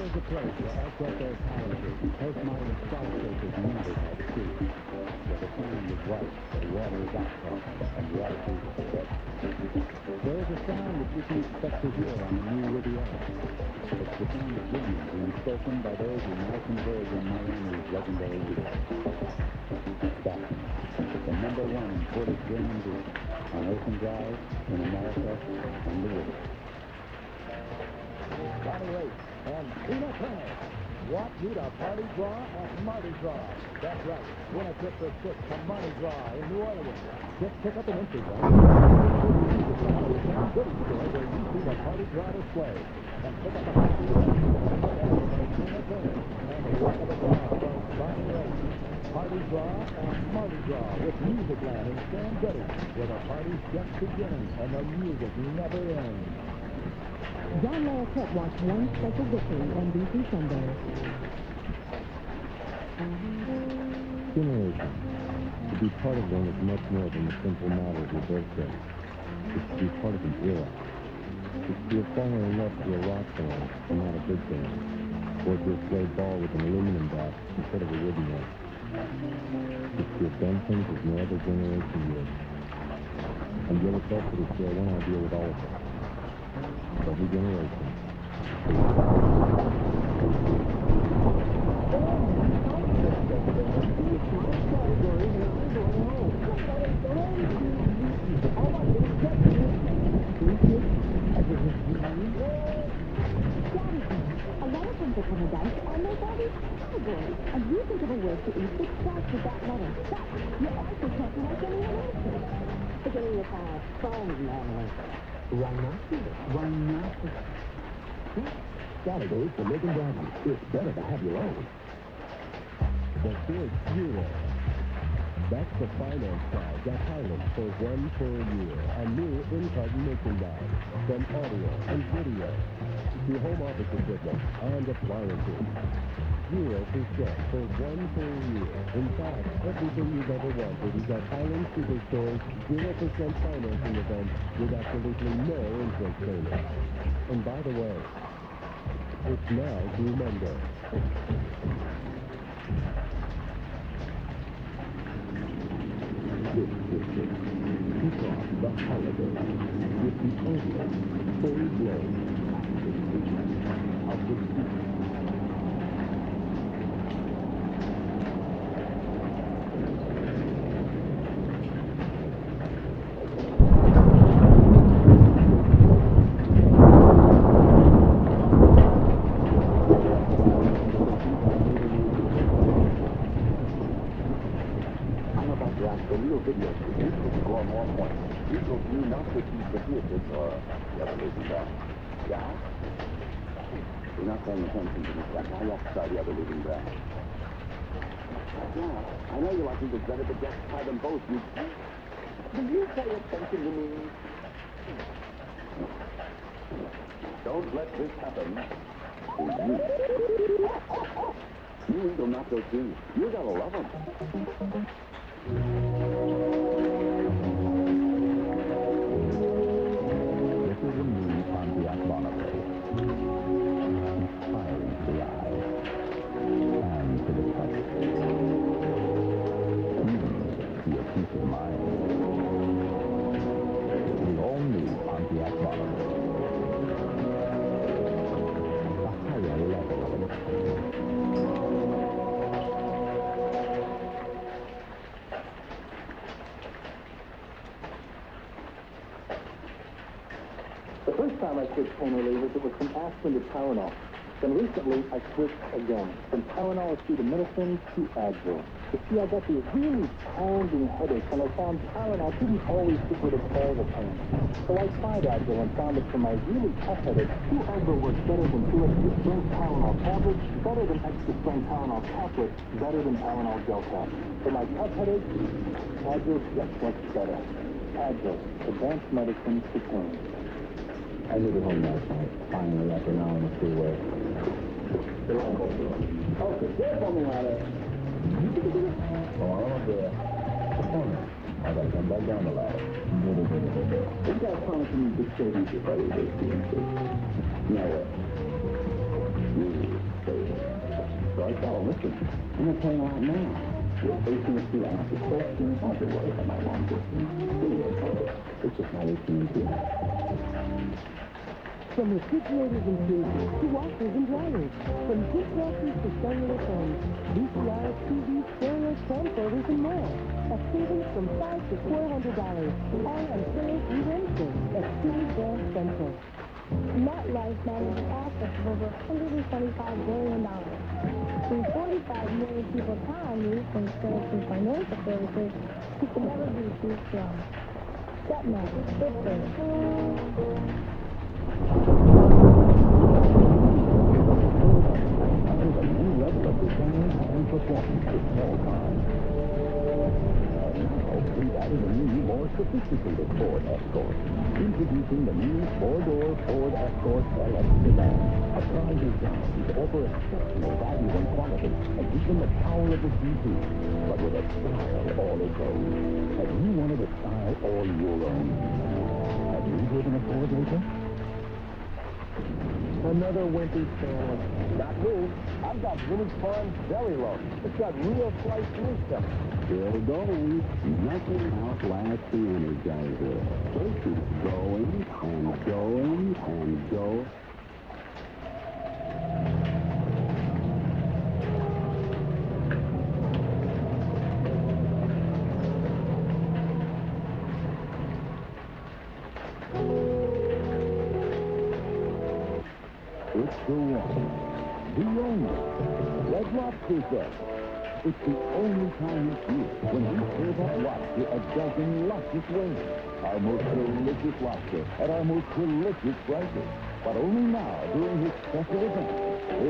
is a place where Deco palaces, postmodern skyscrapers never to see. Where the sand is white, the water is asphalt, and the altitude is steady. There is a sound that you can expect to hear on the new Riviera. Spoken by those who now converge on Miami's legendary. That, the number one imported German beer on Ocean Drive, in America, and the river. Bonnie Raitt and Tina Turner. Want you to party draw at Mardi Gras. That's right. Win a trip for six to Mardi Gras in New Orleans. Just pick up an entry. Sam store where you see the Party Gras display. And pick up a copy of Tina Turner and Luck of the Draw from Bonnie Raitt. Draw and Mardi Gras with Musicland in Sam Goody, where the party's just beginning and the music never ends. John Larroquette wants one special victory, on NBC Sunday. Generation. To be part of one is much more than the simple matter of your birthday. It's to be part of an era. It's to have fallen in love to a rock band and not a big band. Or to have played ball with an aluminum bat instead of a wooden one. It's to have done things that no other generation would. And yet it's also to share one idea with all of us. Every generation. A lot categories. And you think of a word to eat that starts with that letter. But you're also like anyone else is. Beginning with a phone letter. Rhinoceros. Rhinoceros. Saturdays for Milton Bradley. It's better to have your own. The big Fuel. That's the finance guide that Highland for one full year. A new in-carton merchandise from audio and video to home office equipment and appliances. Zero percent for one full year. In fact, everything you've ever wanted is at Highland Superstore's zero percent financing event with absolutely no interest payment. And by the way, it's now through Monday. This kick off the holiday with the only full-blown of the Switched it was from aspirin to Tylenol. Then recently, I switched again, from Tylenol acetaminophen to Advil. You see, I got these really pounding headaches, and I found Tylenol didn't always get rid of all the pain. So I tried Advil and found that for my really tough headaches, two Advil works better than two extra-strength Tylenol tablets, better than extra-strength Tylenol tablets, better than Tylenol gel caps. For my tough headaches, Advil just works better. Advil, advanced medicine for pain. I made it home last night, finally, after an hour on the freeway. The ladder. Oh, I'm there. Oh, no. I gotta come back down the ladder. This guy promised me show you if I a CNC. Now what? So I him, listen, I'm not paying a lot now. You're facing a few after questions. Don't have worry about my long distance. It's just not AT&T. From refrigerators and freezers to washers and dryers, from dishwashers to cellular phones, VCRs, TVs, stereo camcorders, and more. A savings from five to four hundred dollars, all on sale through Wednesday at City Grand Central. MetLife manages assets of over $125 billion. When 45 million people you for insurance and financial services, you can never be too strong. StepMed, good sophisticated Ford Escort. Introducing the new four-door Ford Escort sedan. A car designed to offer exceptional value and quality and even the power of but with a style all its own. Have you wanted a style your own? Have you driven a Ford lately? Another wimpy sandwich. Not me. I've got Vintage Farm Deli Roll. It's got real sliced meat stuff. Still going. Nothing outlasts the Energizer. It keeps going and going and going. The only, Red Lobster Fest. It's the only time each year when we serve up lobster a dozen luscious ways. Our most delicious lobster at our most delicious prices. But only now during this special event.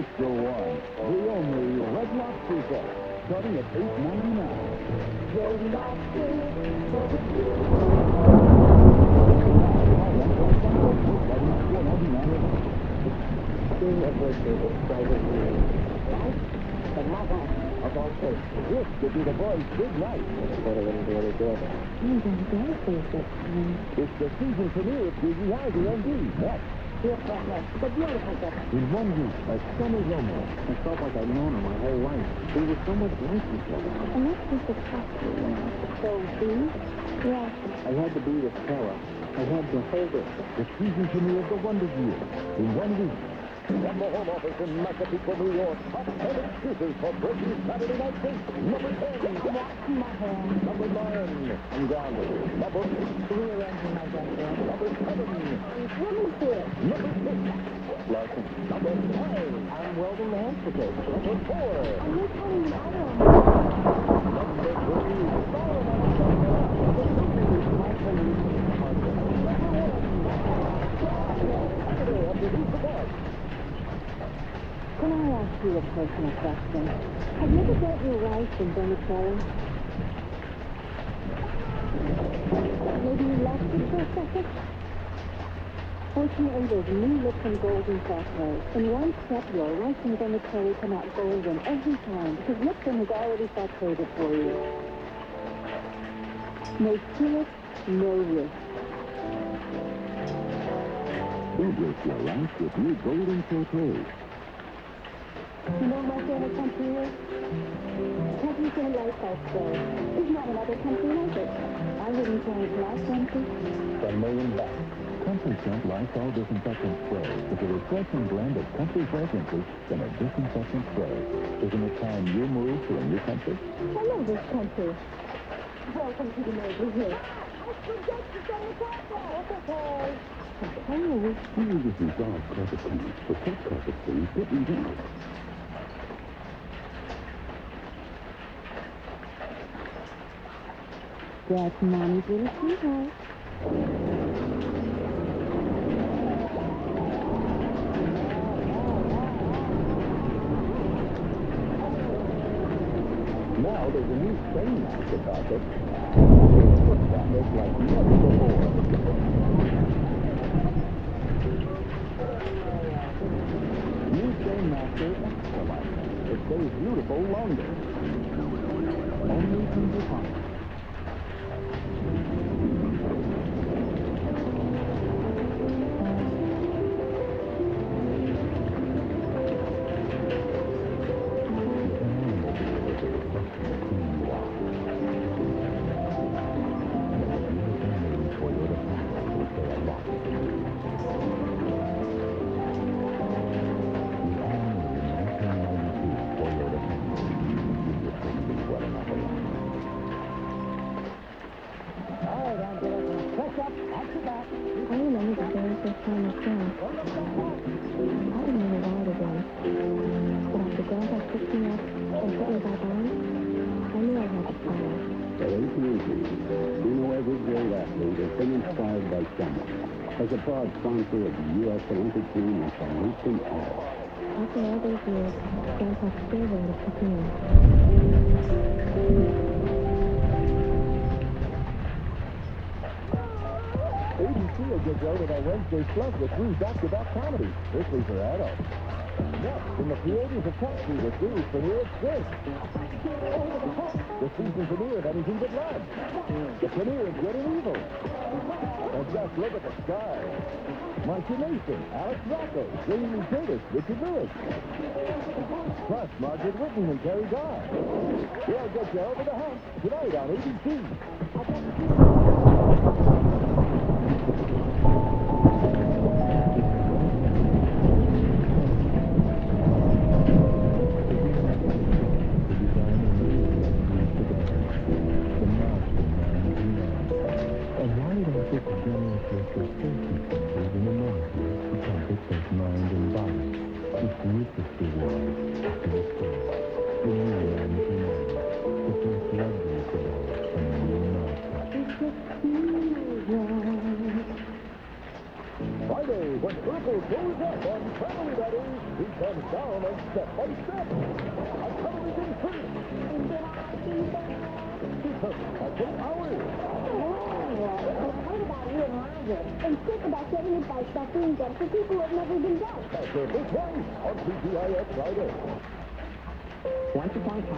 It's the one, the only Red Lobster Fest. starting at $8.99. King of Richard is driving me. Right? The mother of all faith. This could be the boys' big night. But it wouldn't do any good. I'm going to go face it. It's the season premiere of Doogie Howser MD. Next, Your partner, the beautiful girl. in one week, a summer romance. I felt like I'd known her my whole life. We were so much like each other. And that's just a costume. So, see? Yes. I had to be with Kara. I had to hold her. The season premiere of The Wonder Years. In one week. From the home office in Massapequa, New York, top 10 excuses for breaking Saturday night date. Number 10. Washing my hair. Number 9. Ungrounded. Number 8. Rearranging my dresser. Number 7. Swimming pool. Number 6. Larson. Number 5. I'm welding the hamster cage. Number 4. I'm recalling the item. Number 3. Saturday after Who's the Boss? Can I ask you a personal question? Have you ever got your rice in vermicelli? Maybe you lost it for a second? Fortunately, there's new Lipton Golden Sauté In one step, your rice and vermicelli come out golden every time because Lipton has already sauteed it for you. No skillet, no risk. Waste your life with new Golden Sauté. You know my favorite country is? St. Lifestyle Spray. There's not another country like it. I wouldn't change my country. From Million Bucks. Country Scent Lysol Disinfectant Spray is a refreshing blend of country fragrances in a disinfectant spray. Isn't it time you moved to a new country? I love this country. Welcome to the neighborhood. I forgot to send the car okay. Oh, We use dissolved carpet cleaners for pet carpet stains getting down. That's Mommy's little sweetheart. Now there's a new Stainmaster. It's foot traffic like before. New Stainmaster Extra Light. It stays beautiful longer. Only from DuPont. U.S. Olympic team, we salute them all. After all those years, Grandpa still there to pick. ABC will get rated on Wednesday Plus with three back-to-back comedies, strictly for adults. Next, in the of Taxi, the series premiere of Sibs. The season premiere of Anything But Love. The premiere of Good and Evil. And just look at the stars. Marsha Mason, Alex Rocco, Jamie Curtis, Richard Lewis. Plus Margaret Whitton and Teri Garr. They'll get you over the hump tonight on ABC.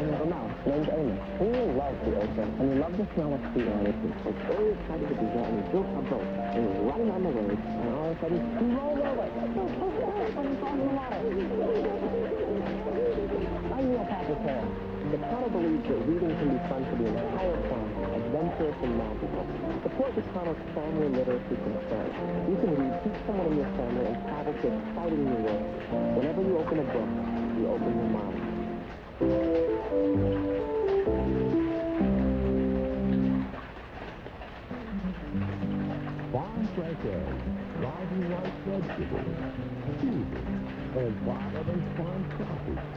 Once upon a time, there was a mouse named. He really loved the ocean, and he loved the smell of sea air. He was very excited to be there, and he built a boat. He was running on the waves, and all of a sudden, he rolled over. and water. I'm Neil Patrick Harris. The Connell believes that reading can be fun for the entire family, adventurous and magical. Support the Connell's Family Literacy Concern. You can read, teach someone in your family, and travel to exciting new worlds. Whenever you open a book, you open your mind. Farm fresh eggs, garden rice vegetables, cheeses, and Evans farm sausage.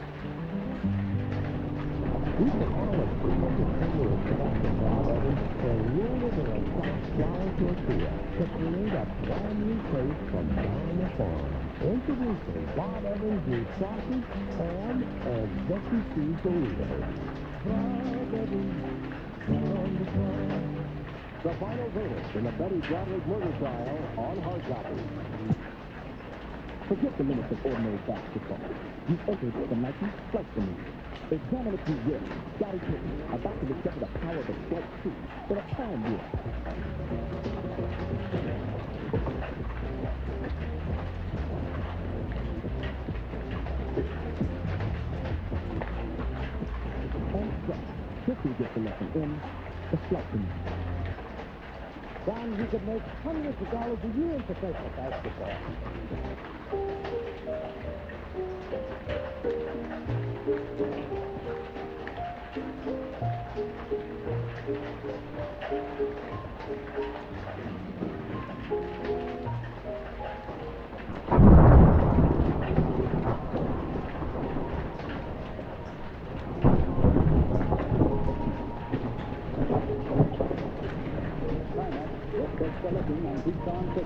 You can all of the continuous production Bob Evans and roll it in a soft flour tortilla to create a brand new taste from down the farm. Introducing Bob Evans new sausage, ham, and Becky cheese burritos. Bob Evans on the farm. The final verdict in the Betty Broderick murder trial on hard copy. Forget the limits of ordinary basketball. You've entered the Nike Flight Simulator. Examine if you will. Gary Payton, about to discover the power of the flight suit in a palm world. Quickly get the lesson in the simulator. Don, you could make hundreds of dollars a year in professional basketball. Let's go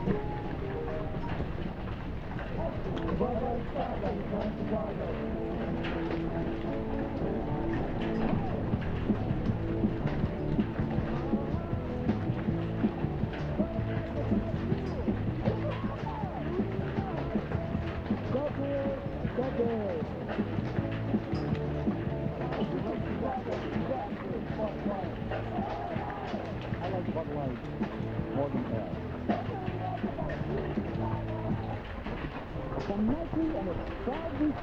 did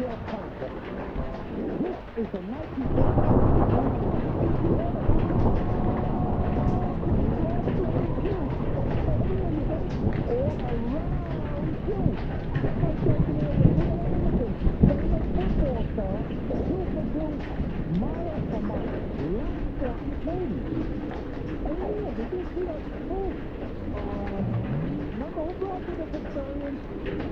you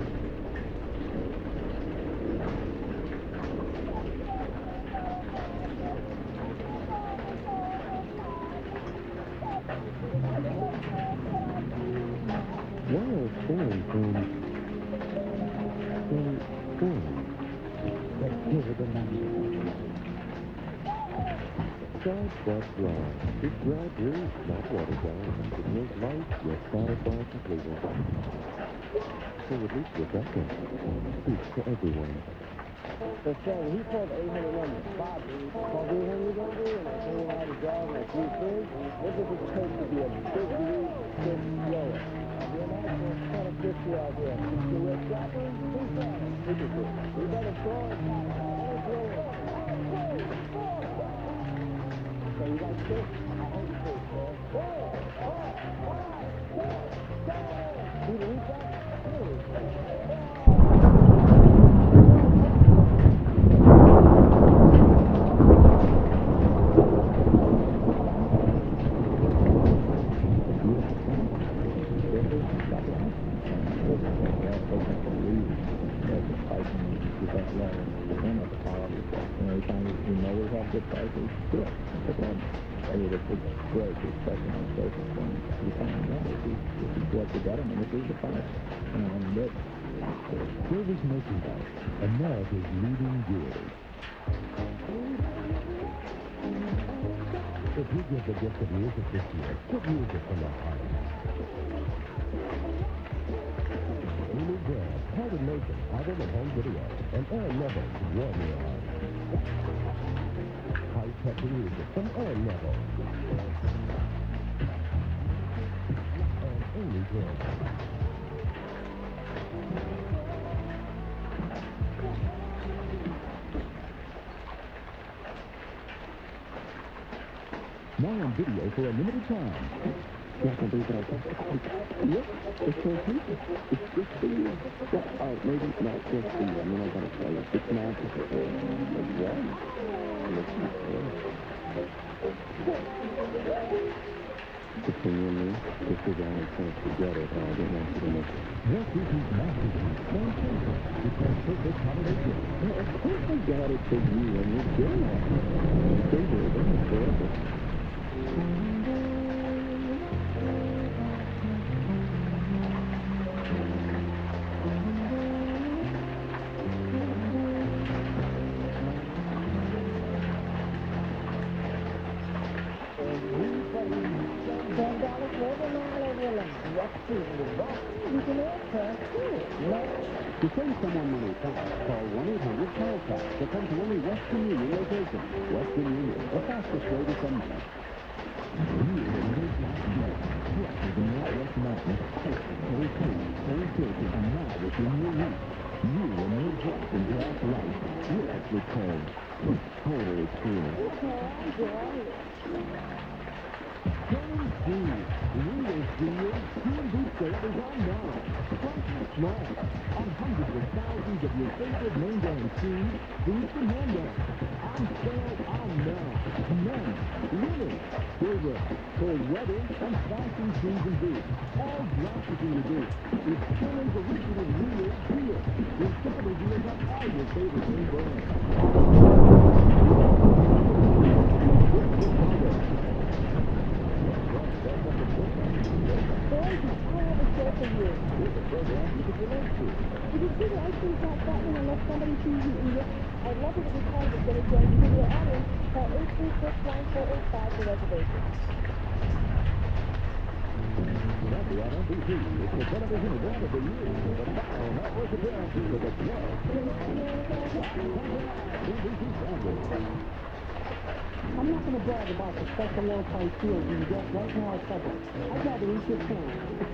It's dry blue, not watered down. It feels light, yet satisfies completely. So at least Rebecca speaks to everyone. So, Shane, he called 800 numbers. Bob called 800 number, and I told him how to drive my three kids. What does it take to be a big league kick blower? I'll be an actor, kind of kiss you out here. You wear choppers, two interesting. You better throw it, any blower. So seven. You for a limited time. Not gonna believe what I said. Yes, it's translucent. It's just the, uh, well, uh, maybe not just the, I mean, I gotta tell you, it's magical. It's white. Looks good. Between you and me, this is our chance to get it, and I didn't you to miss it. Walt Disney's masterpiece, Fantasia, becomes perfect holiday gift. Well, of course I got it for you, and you're at it. Stay there, then forever. To send someone money fast, call 1-800-CALL-TAX or come to any Western Union location. Western Union, the fastest way to send money. Small. On hundreds of thousands of your favorite name brand shoes, boots, and handbags. Cold weather, and fashion shoes and boots. All you to do. It's New on all your favorite name brands. Baby, I have a show for you. Did you see the and let somebody eat it? I'd love it. Get a chance to your audience. Call 836-9485 for. It's the television of the year. The network appearances of the 12th. NBC Standard. I'm not going to brag about the special low-price deals you can get right now at Subway. I'd rather eat your food. It's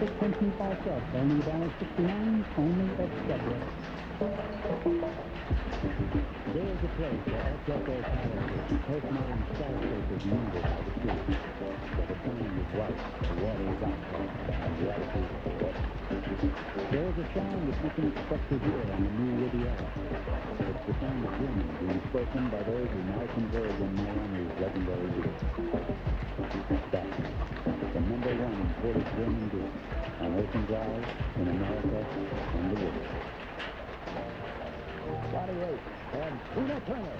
five cents. Only a sixty-nine. Only at Subway. There is a sound that you can expect to hear on the new Riviera. It's the sound of German being spoken by those who now converge on Miami's legendary beach. Beck, the number one imported German beer on Ocean Drive, in America, and the world. Johnny Ace and Tina Turner.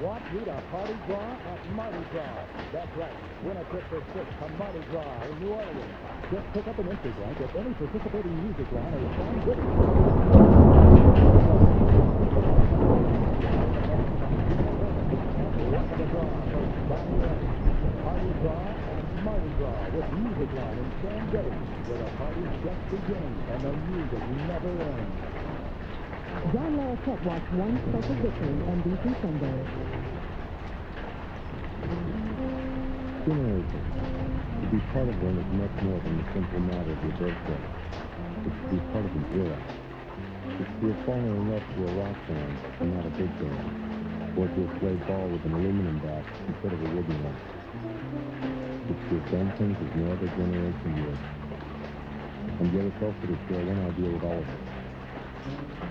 Want me to party draw at Mardi Gras? That's right. Win a trip for six to Mardi Gras in New Orleans. Just pick up an entry blank at any participating Musicland or sign video. With Musicland in Sam Goody, where the party's just beginning and the music never ends. John Larroquette watched one special victory NBC Sunday. Generation. To be part of one is much more than the simple matter of your birthday. It's to be part of a era. It's to have fallen in love to a rock band and not a big band. Or to played ball with an aluminum bat instead of a wooden one. It's to have done things as no other generation would. And yet it's also to share one idea with all of us.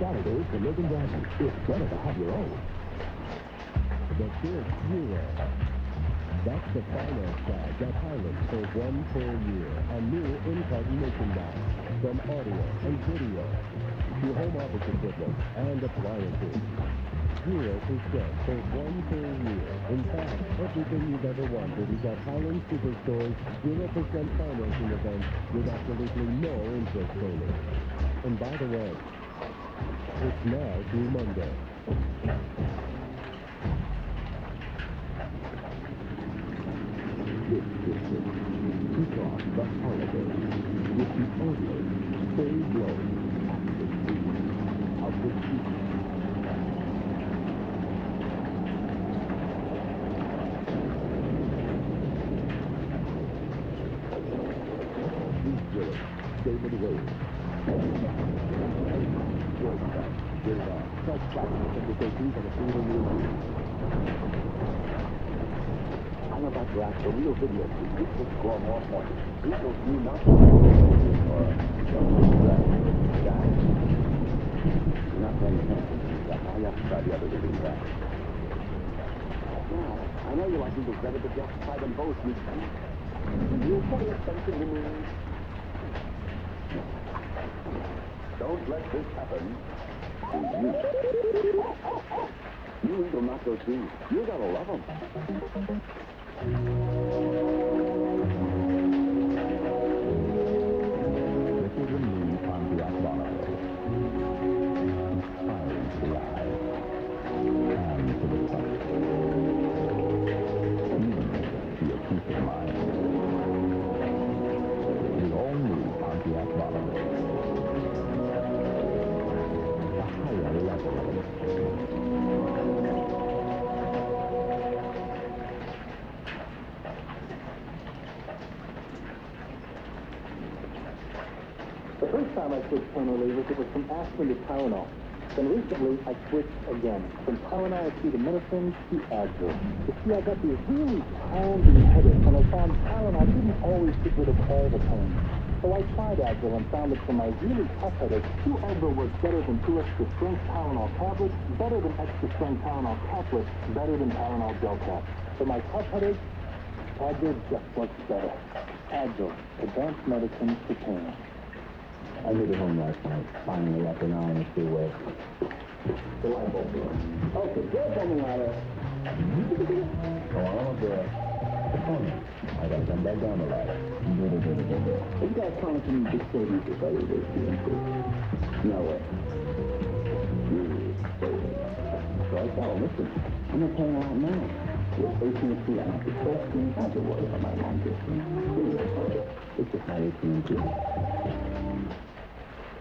Saturdays for Milton Bradley. It's better to have your own. The Big Hero. That's the finance bag that Highland for one full year. A new in-cut merchandise from audio and video to home office equipment and appliances. Zero percent for one full year. In fact, everything you've ever wanted is at Highland Superstore's zero percent financing event with absolutely no interest payment. And by the way, it's now through Monday. This Christmas, kick off the holiday with the only full-blown action movie of the season. Bruce Willis, David Wayne, George Bush, Bill Ross, Fred Chapman, and the Davies on a single review. I'm about to ask a real video to to score more points. Eagles do not or guys. You're not paying. The other living back. Now, I know you like Eagles better, but justify them both. You you to. Don't let this happen to you. You Eagle Nacho too. You're gonna love them. Relievers, it was from aspirin to Tylenol. Then recently, I switched again, from Tylenol acetaminophen to Advil. You see, I got these really pounding headaches, and I found Tylenol didn't always get rid of all the pain. So I tried Advil and found that for my really tough headaches, two Advil works better than two extra strength Tylenol tablets, better than extra strength Tylenol caplets, better than Tylenol gel caps. For my tough headaches, Advil just works better. Advil, advanced medicine for pain. I made it home last night, finally after an hour on the freeway. The light bulb broke. Okay, mm-hmm. go for me, ladder. Oh, I'm up there. Oh, no. I gotta come back down the ladder. You guys promising me big savings if I this, No way. So I him, listen, I'm not paying a lot now. With AT&T, I don't have to talk to you. I don't have to worry about my long distance. It's just my AT&T.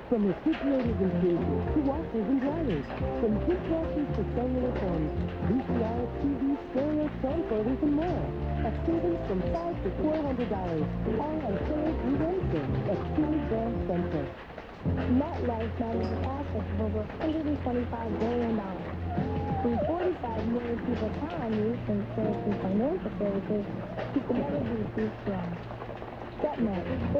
From refrigerators and freezers to washers and dryers, from dishwashers to cellular phones, VCR, TV, stereo, camcorders, and more. A savings from five to four hundred dollars, all on sale through Wednesday at Sears Brand Central. MetLife manages assets of over $125 billion. When 45 million people count on you insurance and financial services, you can never be. GetNet, it's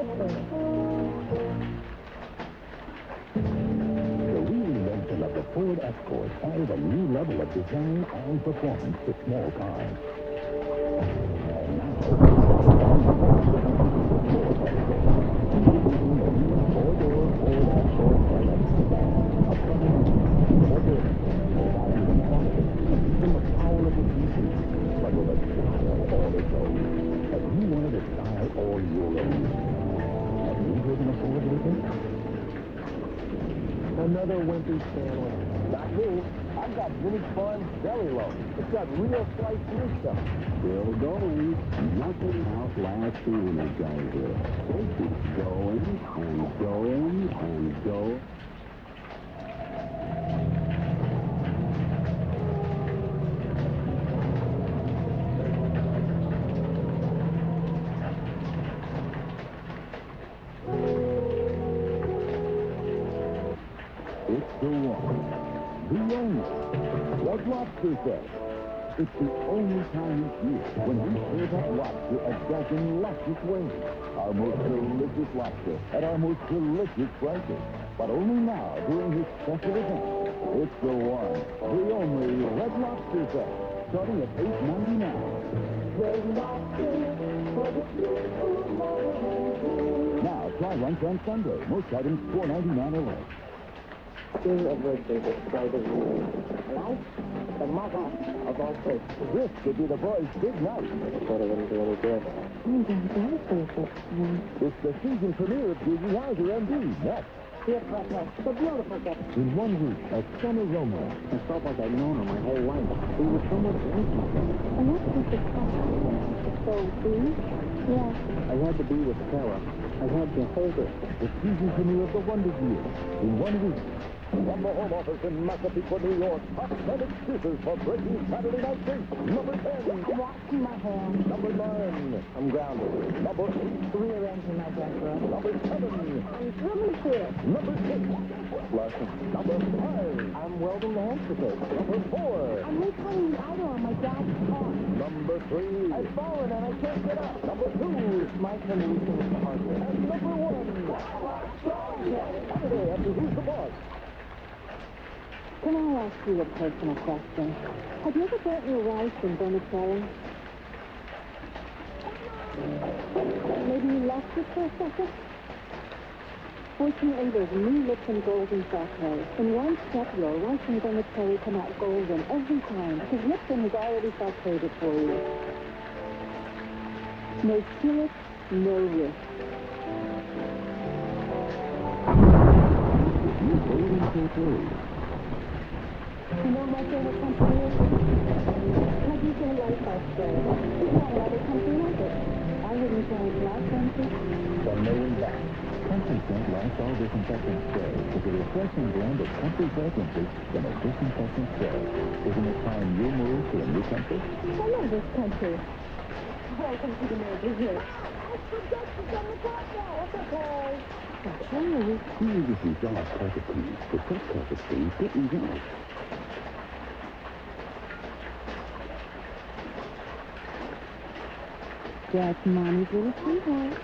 The reinvention of the Ford Escort added a new level of design and performance to small cars. And now, Another wimpy sandwich. Not me. I've got Vinnie's Farms Deli Loaf. It's got real sliced meat stuff. Still going. Nothing outlasts the Energizer. It keeps going and going and going. The one, the only, Red Lobster Fest. It's the only time each year when we serve up lobster a dozen luscious ways. Our most delicious lobster at our most delicious prices. But only now during this special event. It's the one, the only Red Lobster starting at $8.99. Now, try lunch on Sunday. Most items $4.99 or less. King Edward David, bride of Louis. Life, the mother of all faith. This could be the boys' big night. I thought it wouldn't do any good. I'm going It's the season premiere of Doogie Howser, MD. Next. Dear Fresno, the beautiful gift. In one week, a summer romance. I felt like I'd known her my whole life. We were so much like each other. And that's just the stuff. So, see? Yes. I had to be with Sarah. I had to hold her. The season premiere of The Wonder Years. In one week. From the home office in Massapequa, New York, top 10 excuses for breaking Saturday night drinks. Number 10. I Washing my hair. Number 9. I'm grounded. Number 8. Rearranging my dresser. Number 7. I'm swimming it. Number 6. Blushing. Number 5. I'm welding the hamster cake. Number 4. I'm reclining the idol on my dad's car. Number 3. I've fallen and I can't get up. Number 2. My turn to finish the hard work. And number 1. Saturday after Who's the Boss? Can I ask you a personal question? Have you ever burnt your rice in vermicelli? Maybe you left it for a second? Fortunately, there's new Lipton Golden Sauté. In one step, your rice and vermicelli come out golden every time because Lipton has already sautéed it for you. No skillet, no risk. Disinfectant Spray is a refreshing blend of country fragrances in a disinfectant spray. Isn't it time you move to a new country? I love this country. Welcome to the neighborhood. I forgot to come the top now. What's the call? Okay. Who is this dog carpet clean? The set carpet clean didn't right. That's Mommy's little sweetheart.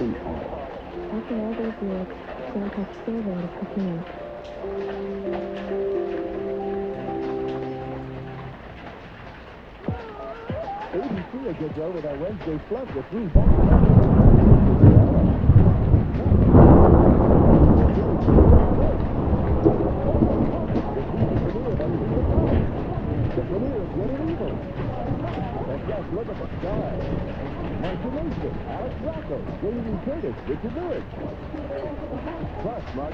Oil. After all those years, Grandpa still to. ABC will get you over that Wednesday flood with three. The premiere of Good and Evil. And just look at the stars. Marsha Mason, Alex Rocco, Jamie Lee Curtis, Richard Lewis.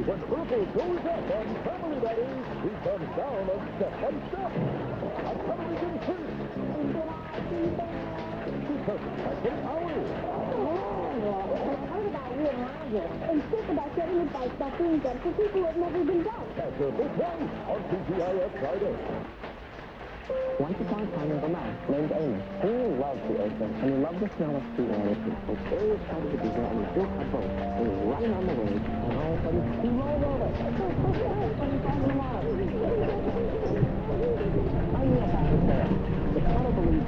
When Urkel goes up on Family Daddy, he comes down a step by step. A television first. Determined by Kate Hour. I heard about you and Roger, and sick about getting advice about being for people who have never been done. Catch her this way on TGIF Friday. Once upon a time, there was a mouse named Amos. He loved the ocean, and he loved the smell of sea air. So he was excited to be there, and he built a boat. And he was running on the waves, and all of a sudden, he rolled over. The.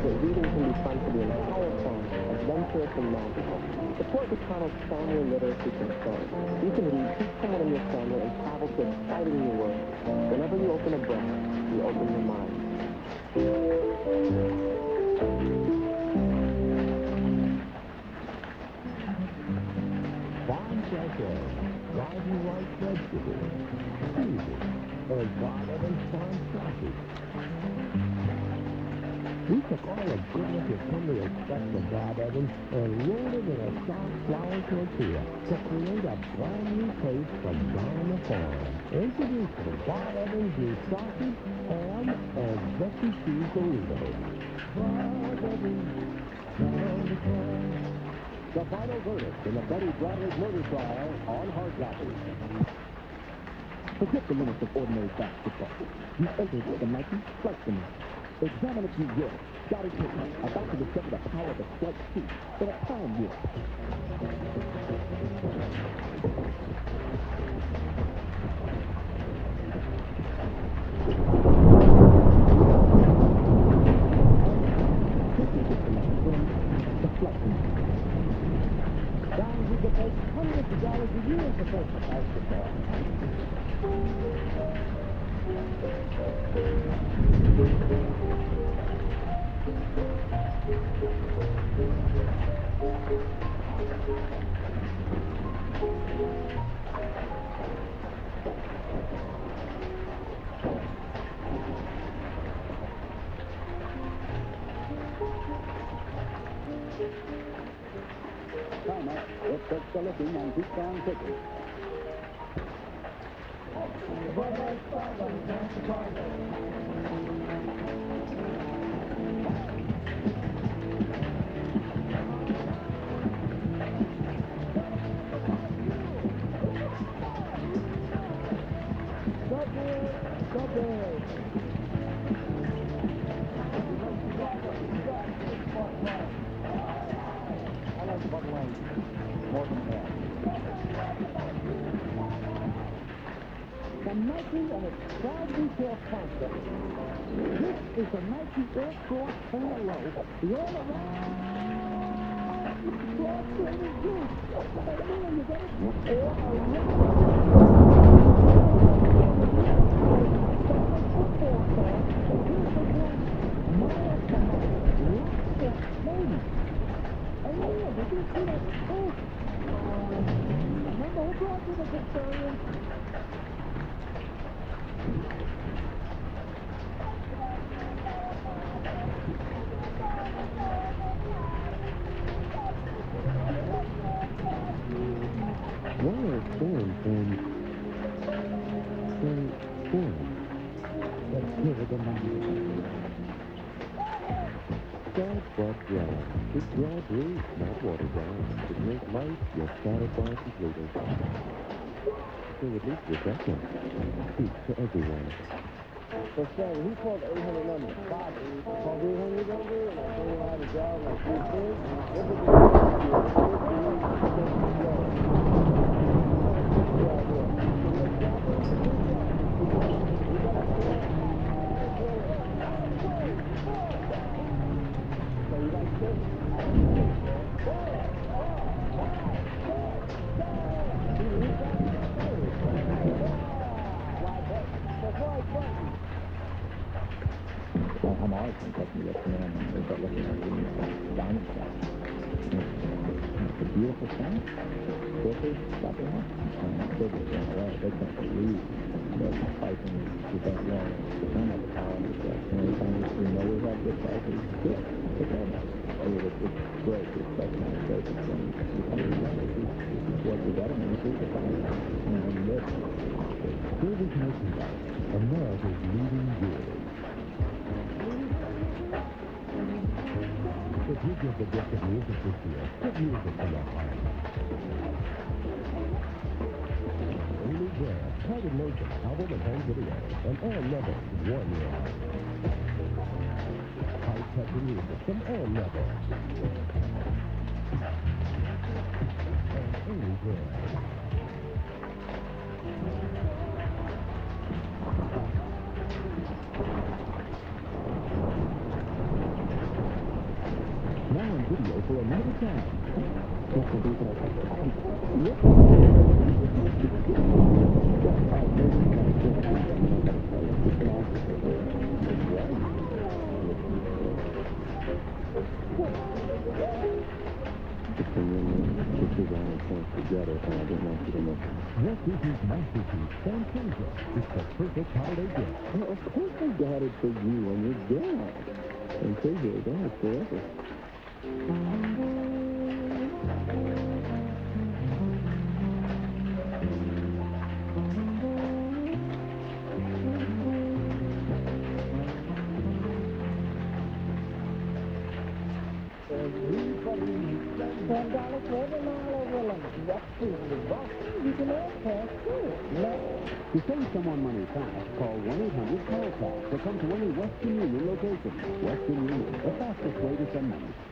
The reading can be fun for the entire family, adventurous and magical. Support the Connell's family literacy concern. You can read, teach someone in your family, and travel to exciting new worlds. Whenever you open a book, you open your mind. Farm fresh air, garden right vegetables, cheeses, or Bob Evans Farm sausage. We took all the goodness you've come to expect from Bob Evans and rolled it in a soft flour tortilla to create a brand new taste from down the farm. Introducing Bob Evans new sausage, ham, and veggie cheese burritos. Bob Evans, down the farm. The final verdict in the Betty Broderick murder trial on hard copy. Forget the limits of ordinary basketball. You entered the Nike Flight Simulator. Examine it through yours. Scottie Pippen, about to discover the power of the flight suit in a time warp. Could make hundreds of dollars a year. Timeout. Let's start the looking and keep on ticking. I to that? Remember who brought you this experience? To everyone. So, Stan, he called the 800 number. Bobby called the 800 number, and I told him I had a job, and I Of music this year, give music for your home. Amy Blair, Parted Motion, album and home video, and Aaron Neville, One Year High-touching music from Aaron Neville. And Amy Blair. To miss it. Walt Disney's masterpiece, Fantasia. It's the perfect holiday gift. Well, of course I got it for you and your dad. And Figure, that was terrific. To save someone money fast, call 1-800-CALL-TAX or come to any Western Union location. Western Union, the fastest way to send money.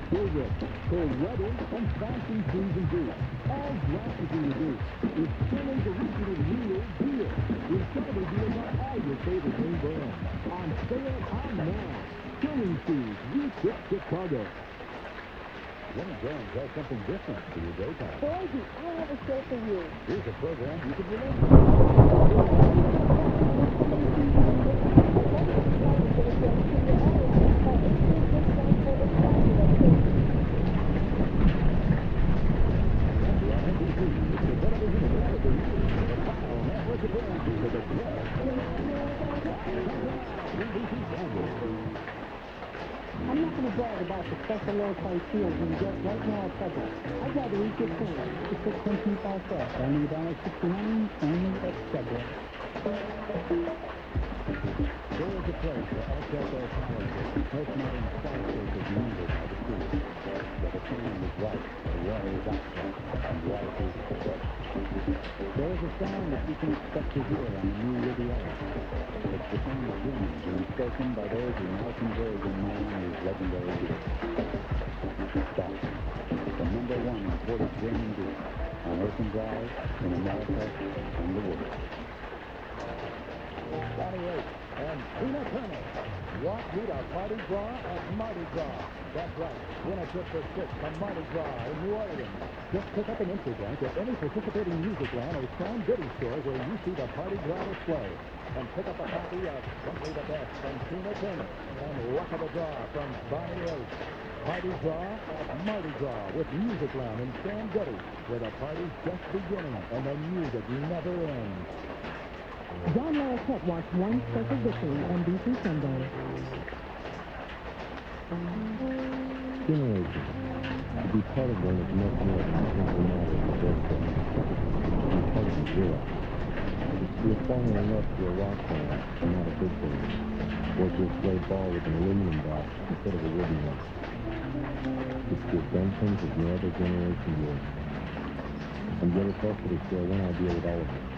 and Midwest Beer. Dresses in Northwest Mountains, icy cold taste, cold turkey, and now within your reach. You and Midwest and Glass Light. Seriously cold. Totally cool. On hundreds of thousands your favorite name brand shoes, boots, and handbags. On sale on now. Men, women, children, cold weather, and fashion shoes and boots. All drastically reduced. It's Sherman's original real deal. Incredible deals on all your favorite name brands. On sale on now. Sherman shoes, refit Chicago. Jenny Jones has something different for your daytime. Boy, I have a show for you. Here's a program you can relate to. I'm not going to brag about the special low price deals you get right now at Publix. I'd rather eat your food. The six one two five cents. Only dollar sixty nine. Only at Subway. There is a place for LTFO colleges, most modern skyscrapers needed by the sea, where the time is right, the water is outlet, and life is fresh. There is a sound that you can expect to hear on the new Riviera. It's the sound of dreams being spoken by those who now converge in Miami's legendary beach. That, the number one imported gaming beach on Ocean Drive, in America, and the world. Johnny Ace and Tina Turner. Want me to Mardi Gras at Mardi Gras. That's right. Win a trip for six to Mardi Gras in New Orleans. Just pick up an entry blank at any participating Musicland or Sam Goody store where you see the Mardi Gras display. And pick up a copy of Simply the Best from Tina Turner and Luck of the Draw from Bonnie Raitt. Mardi Gras at Mardi Gras with Musicland and Sam Goody, where the party's just beginning and the music never ends. John Larroquette wants one special victory on NBC Sunday. Generation. To be part of one is much more than the matter of a. To be part of zero. To have fallen in love to a rock band and not a big band. Or have played ball with an aluminum bat instead of a wooden one. It's done things that no other generation did. And yet it's also to share one idea with all of us.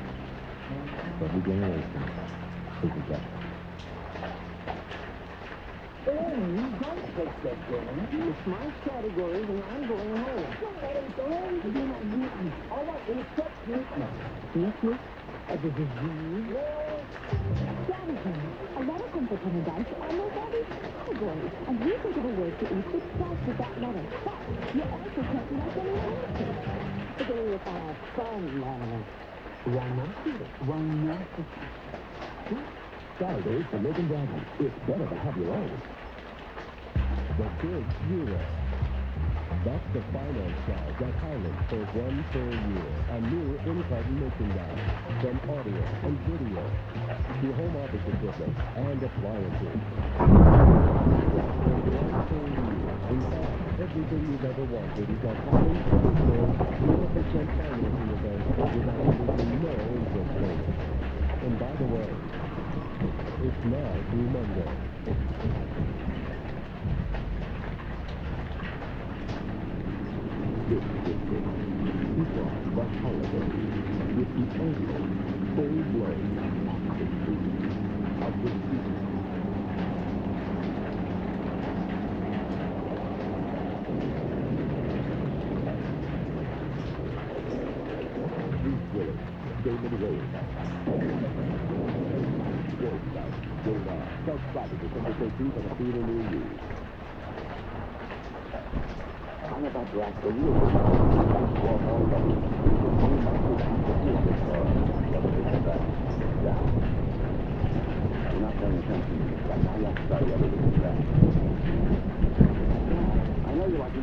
Every generation is a best. It's my categories and I'm going home. Yes, yes. a disease. Strategy. A letter can become a dice almost every category. And you can give a word to each which starts with that letter. But you also can't make any answers. Beginning with a fun letter. Romantic. Romantic. Saturdays for Milton Bradley. It's better to have your own. The Big Zero. That's the finance charge at Hilux for one full year. A new in-carton merchandise from audio and video to home office equipment and appliances. Everything you've ever wanted is at Hilux Traditional 0% financing event with absolutely no interest payment. And by the way, now through Monday. This Christmas, kick off the holiday. With the ultimate full-blown action scene of the season. Bruce Willis, Damon Wayans. Wolfgang, going on. Starts Friday, December 13th on a theater near you. I'm about to ask a real good well known that we we might be confused for can. You're not paying attention to you you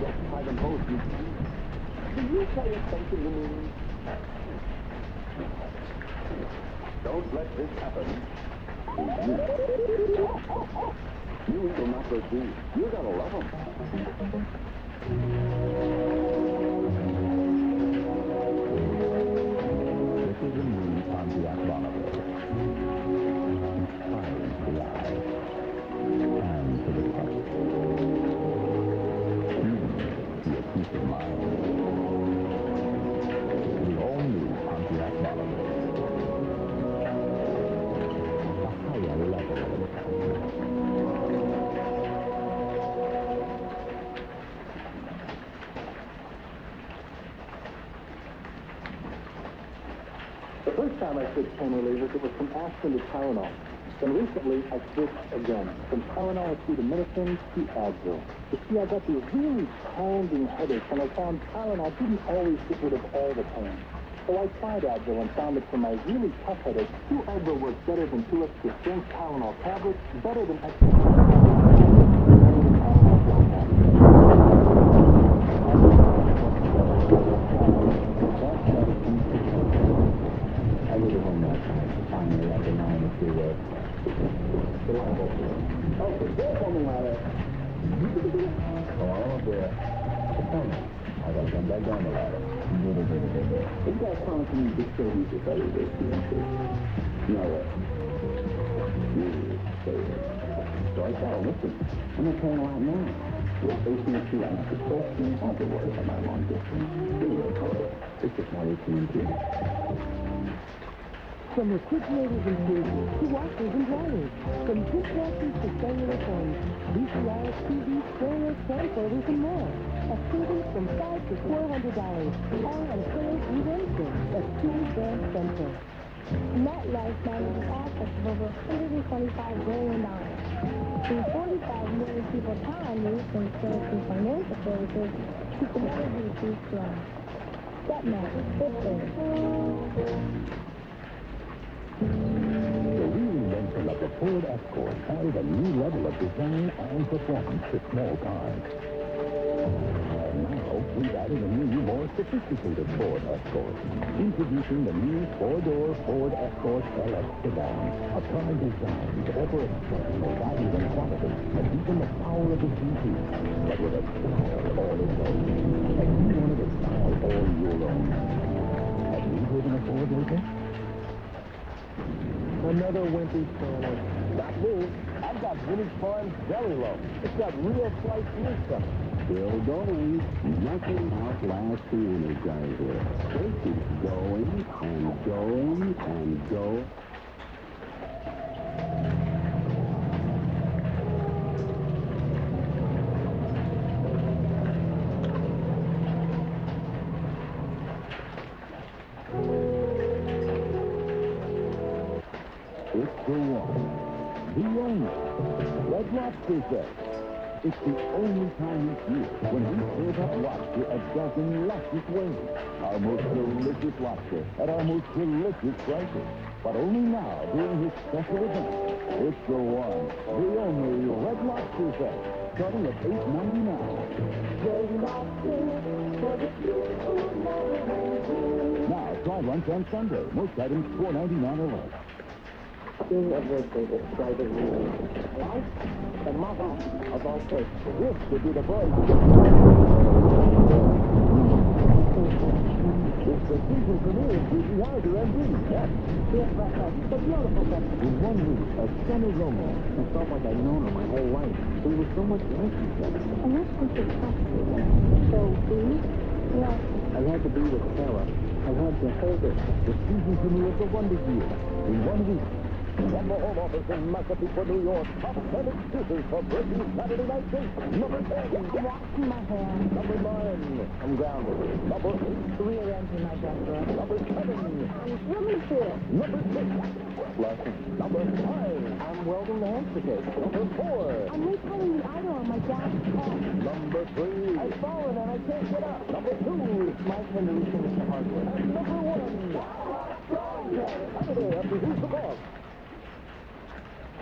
just try them both. You, do you pay attention to me? Don't let this happen you. You will not proceed. You're gonna love them. This is a new Pontiac Bonneville. Fine time I switched pain relievers, it was from aspirin to Tylenol. Then recently, I switched again, from Tylenol acetaminophen to Advil. You see, I got these really pounding headaches, and I found Tylenol didn't always get rid of all the pain. So I tried Advil and found that for my really tough headaches, two Advil works better than two extra strength Tylenol tablets, better than extra And fridges to washers and dryers, from dishwashers to cellular phones, VCRs, TVs, stereo camcorders, and more. A savings from five to four hundred dollars, all on through Wednesday at Sears Brand Central. MetLife manages assets of over $125 billion. The 45 million people you from Sterling Financial Services to better DC strong. That matters. Fifth Third. The reinvention of the Ford Escort added a new level of design and performance to small cars. And now, we've added a new, more sophisticated Ford Escort. Introducing the new four-door Ford Escort LX sedan. A car designed to offer exceptional value and quality and deepen the power of the GT, but with a style all its own. And you wanted a style all your own. Have you driven a Ford lately? Another wimpy Turner. Not me. I've got Vintage Farms Jelly Low. It's got real sliced meat it. Still going. Nothing outlasts the Energizer. It keeps going and going and going. The one, the only, Red Lobster Fest. It's the only time each year when we serve up lobster a dozen luscious ways. Our most delicious lobster at our most delicious prices. But only now during this special event. It's the one, the only Red Lobster Fest, starting at $8.99. Red Lobster for the. Now, try lunch on Sunday. Most items $4.99 or less. King of roosters is driving me. Right? The mother of all fish. This should be the price. It's the season premiere of Doogie Howser MD. Yes. Yes, right, right. The beautiful country. In one week, a stunning romance. I felt like I'd known her my whole life. We were so much like each other. And that's what you. So, please, yes, I had to be with Sarah. I had to hold her. The season premiere of The Wonder Years. In one week. From the home office in Massapequa, New York, top 10 excuses for breaking Saturday night date. Number 10. I'm washing my hair. Number 9. I'm grounded. Number 8. Rearranging my dresser. Number 7. I'm swimming through. Number 6. Lesson. Number 5. I'm welding the hamster cage. Number 4. I'm repairing the idol on my dad's car. Number 3. I've fallen and I can't get up. Number 2. My to refinish the hardware. And number 1. Saturday after Who's the Boss?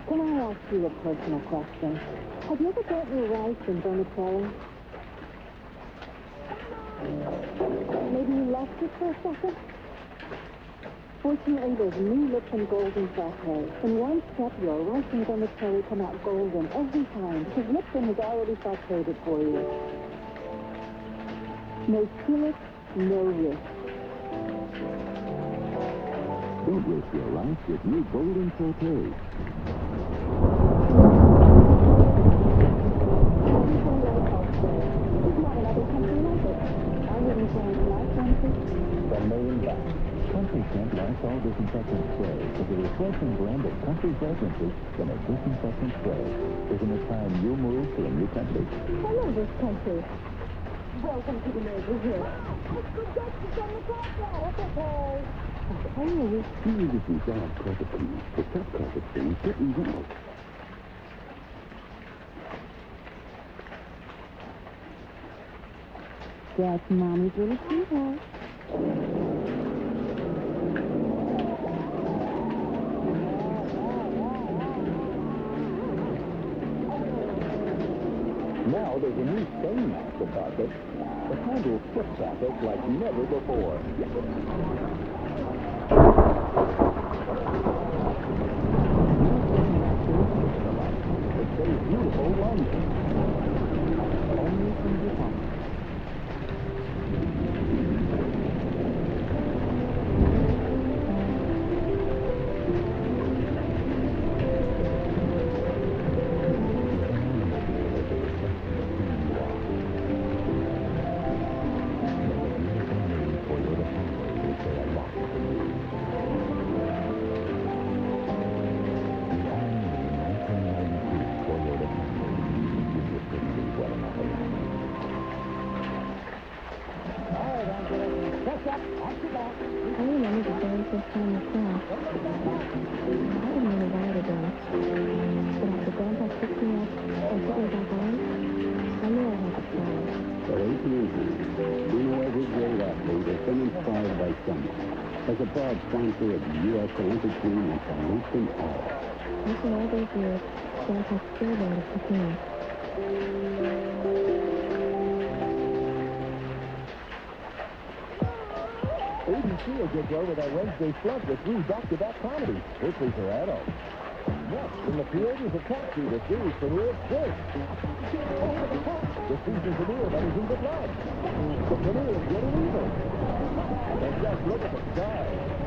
Can I ask you a personal question? Have you ever got your rice in vermicelli? Maybe you left it for a second? Fortunately, there's new Lipton Golden Sauté. In one step, your rice and vermicelli come out golden every time because Lipton has already sautéed it for you. No skillet, no risk. Don't waste your rice with new Golden Sauté. From Million Bucks, Scent Lysol Disinfectant Spray is a refreshing blend of country fragrances in a disinfectant spray. Isn't it time you moved to a new country? Love this country. Welcome to the neighborhood. It's the Dutchess on the podcast. Okay. You need to see dog carpet cleaners. The tough carpet get even out. That's Mommy's little sweetheart. Now there's a new Stainmaster carpet that handles foot traffic like never before. We salute them all. After all those years, Grandpa still wanted to. ABC will get you over that Wednesday slump with three back-to-back comedies. Strictly for adults. Next, in the creators of Taxi, the series premiere of Twist. The season premiere of Anything But Love. The premiere of Good and Evil. And just look at the stars.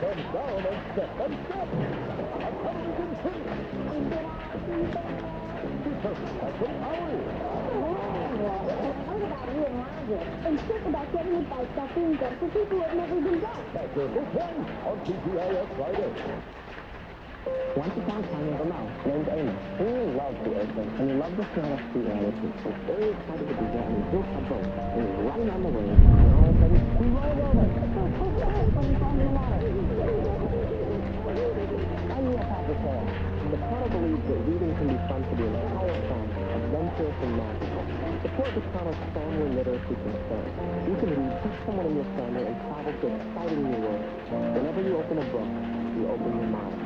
comes down and step and step. A television. Determined by some hours. What about you and Roger? And sick about getting by stuff being done for people who have never been done. Catch Urkel twice on TGIF Friday. Once upon a time, a mouse named Amos. He really loved the ocean, and he loved the smell of sea air, which was very excited to be there, and he built a boat, and he was running on the waves, and all of a sudden, he rolled over. when he in the water. The Connell believes that reading can be fun for the entire family, adventurous and magical. Support Connell's family literacy concern. You can read, teach someone in your family, and travel to exciting new worlds. Whenever you open a book, you open your mind.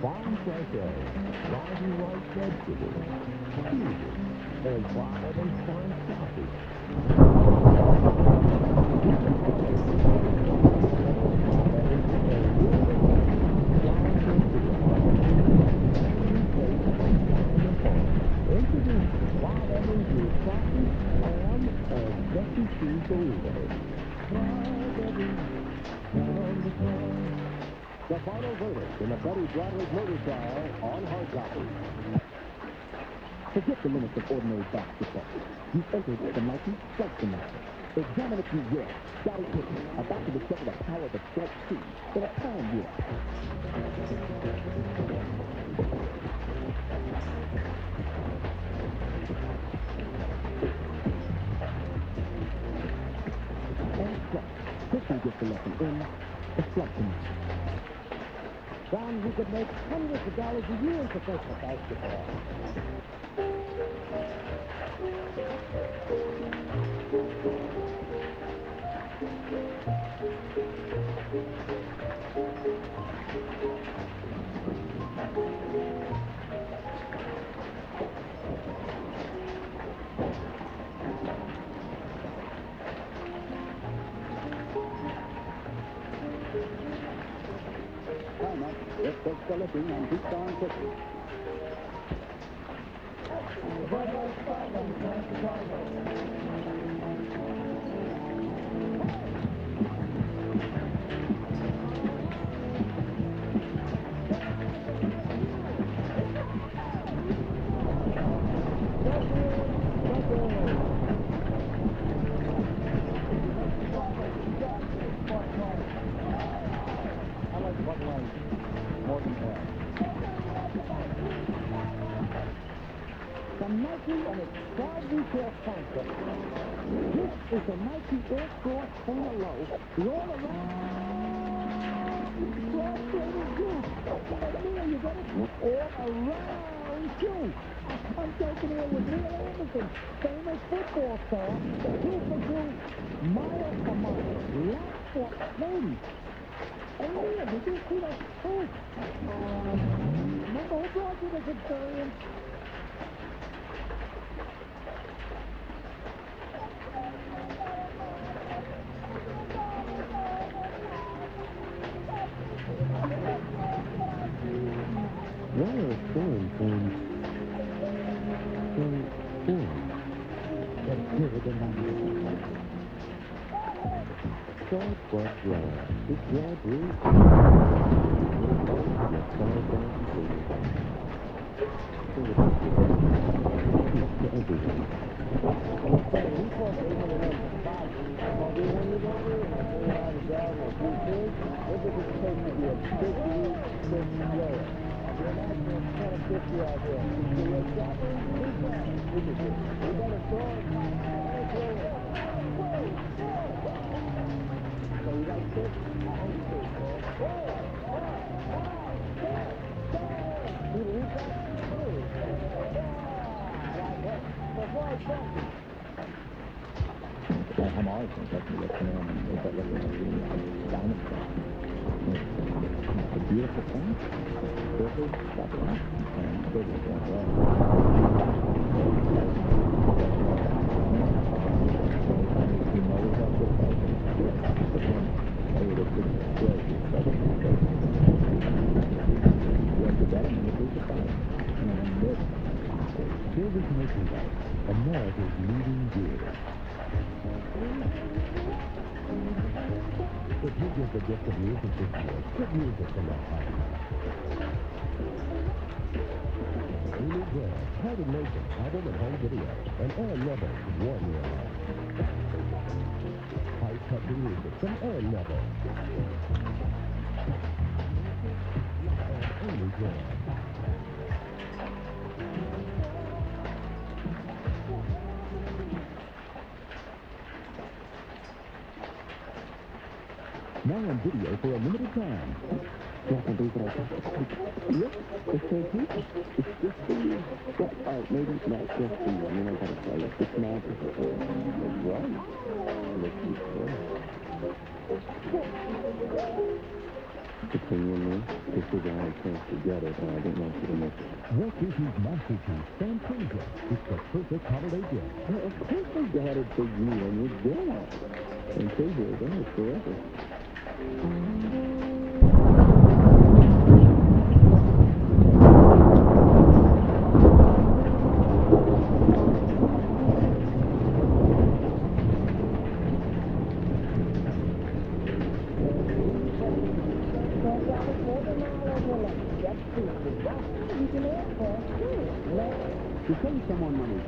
Farm fresh eggs, garden ripe vegetables, cheeses, and wild and farm sausage. Introducing Bob Evans new sausage, ham, and Becky cheese burritos. Bob Evans, down on the final verdict in the Betty Broderick murder trial on hard copy. Forget the limits of ordinary basketball. You've entered the Nike Strike Dimension. Examine if you will. Scottie Pippen, about to discover the power of the Strike C in a time warp. Strike quickly gets the lesson in Dimension. Found we could make hundreds of dollars a year in professional basketball. Time looking and keep on cooking. Famous football star, for two, mile for mile, lap for ladies. Hey, Neil, did you see that post? Remember who brought you this experience? When you Yes, I believe that I Look, it. It's just for you. Well, uh, maybe not just for you. I mean, I gotta tell you, it's magical. That's right. Listen close. Between you and me, this is our only chance to get it, and I don't want you to miss it. Walt Disney's masterpiece, Fantasia. It's the perfect holiday gift. Well, of course I got it for you and your dad. Fantasia is ours forever. To send someone money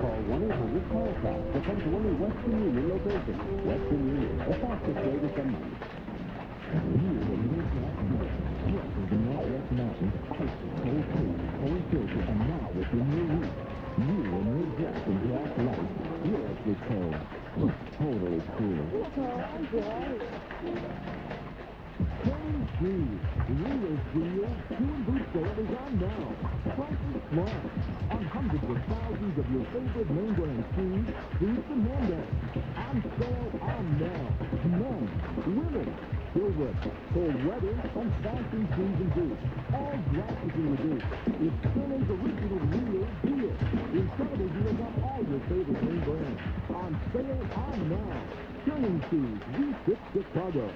call 1-800-CALL-FAST or come to any Western Union location. Western Union, the fastest way to send money. You filter, and now your. Yes, it's cold. Totally cool. Turning shoes. Real deal. Shoe boot sale is on now. Prices flat. On hundreds of thousands of your favorite name brand shoes, boots, and handbags. On sale on now. Men, women, children, cold weather, and fashion shoes and boots. All drastically reduced. It's Sterling's original real deal. Incredible deals on all your favorite name brands. On sale on now. Sterling Shoes, refit Chicago.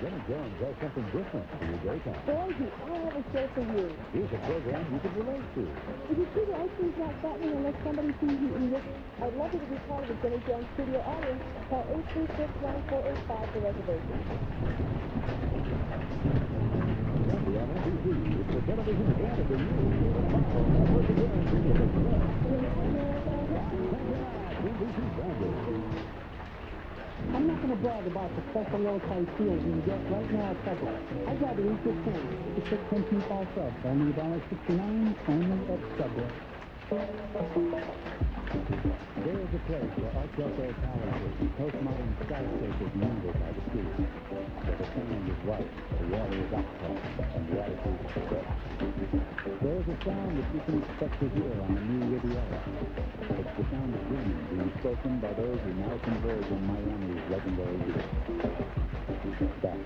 Jenny Jones has something different for your daytime. I have a show for you. Here's a program you can relate to. If you see the ice cream shop button and let somebody sees you eat it, I'd love you to be part of the Jenny Jones studio audience. Call 836-9485 for reservations. Sunday on NBC, it's the television of the year. To brag about the special low-price deals you get right now at. I'd rather eat your food. The six cent meatball sub, only $1.69, only at Subway. There is a place where Art Deco palaces, postmodern skyscrapers mingle by the sea. Where the sand is white, the water is aqua, and the attitude is fresh. There is a sound that you can expect to hear on the new Riviera. It's the sound of dreams being spoken by those who now converge in Miami's legendary beach. Beck,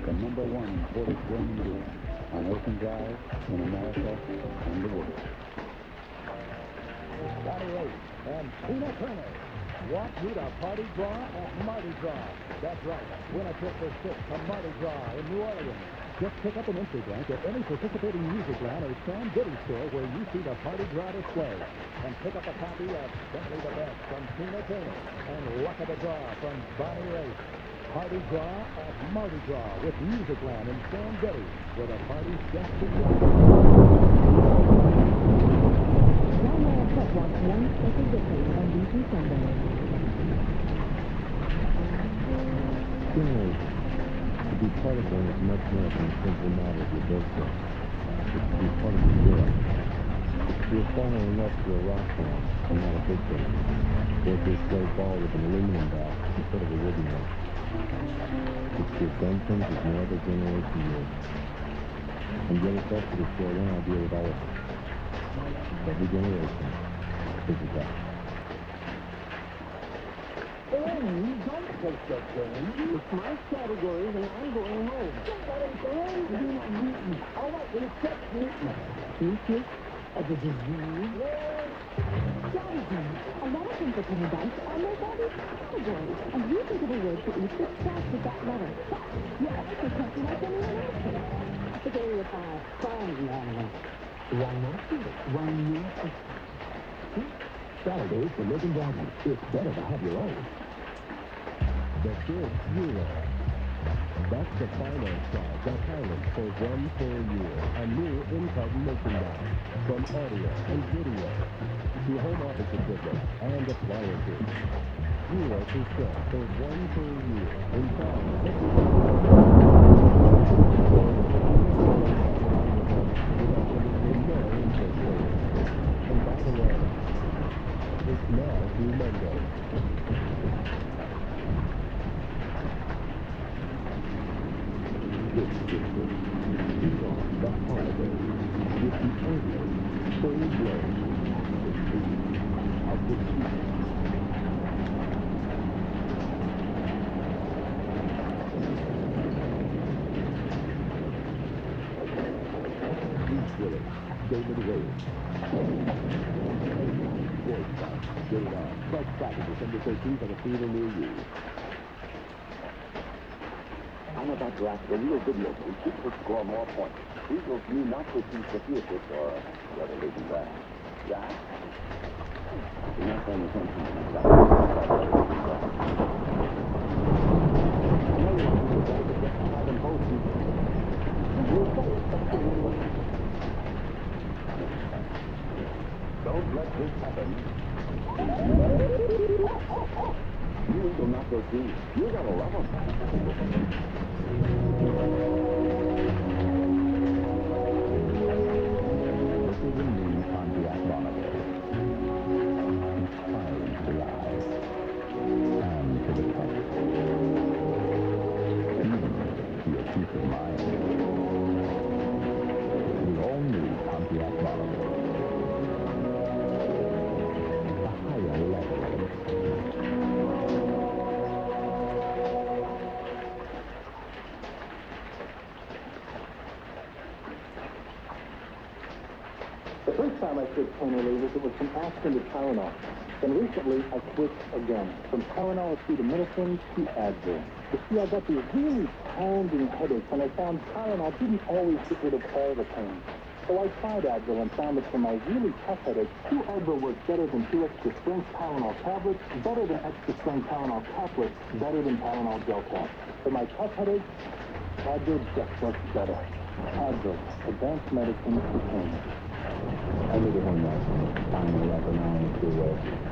the number one imported German beer on Ocean Drive, in America, and the world. Johnny Ace and Tina Turner. Want meet our party draw at Mardi Gras. That's right. Win a trip for six to Mardi Gras in New Orleans. Just pick up an entry blank at any participating Musicland or Sam Goody store where you see the Mardi Gras display. And pick up a copy of Simply the Best from Tina Turner and Luck of the Draw from Bonnie Raitt. Party Gras at Mardi Gras with Musicland and Sam Goody, where the party's just beginning. To be part of one is much more than a simple matter of your birthday. It's to be part of the. It's to have fallen in love with a rock band and not a big band. Or have played ball with an aluminum bat instead of a wooden one. It's have done things that no other generation did. And yet it's also to share one idea with all of us. Every generation is a God. Oh, don't take that game. It's my category, and I'm going home. You're not mutant. All right, well, accept mutant. Mutant as a disease? Daddy Jane, a lot of complicated dice are my daddy's category. And you can give a word for each that starts with that letter. But you also can't be like anyone else can. Pick area five. Fine, Annie. Why not? Why not? Saturdays for Milton Bradley. It's better to have your own. The big Euro. That's the finance side that highlights for one full year. A new in-car merchandise from audio and video to home office equipment and appliances. Zero percent for one full year. In fact, way, it's now through Monday. This Christmas, kick off the holiday with the only full-blown of the season. Bruce Willis, Talk, get it on. Fresh Friday, December 13th on a theater near you. I'm about to ask a real video game which will score more points. Eagles need not to teach the theaters or whether they do that. Yeah? You're not paying attention to me, Doc. Don't let this happen. You will not go through. You're gonna love them. Recently, I switched again, from Tylenol acetaminophen to Advil. You see, I got these really pounding headaches, and I found Tylenol didn't always get rid of all the pain. So I tried Advil and found that for my really tough headaches, two Advil works better than two extra strength Tylenol tablets, better than extra strength Tylenol caplets, better than Tylenol gel caps. For my tough headaches, Advil just works better. Advil, advanced medicine for pain. I needed one that finally let the man see where. Okay, good for me, Riley. Dear. Gotta come back down the. You guys promised me to show you the very good experiences. Now what? You stay there. So I tell them, listen, I'm gonna tell you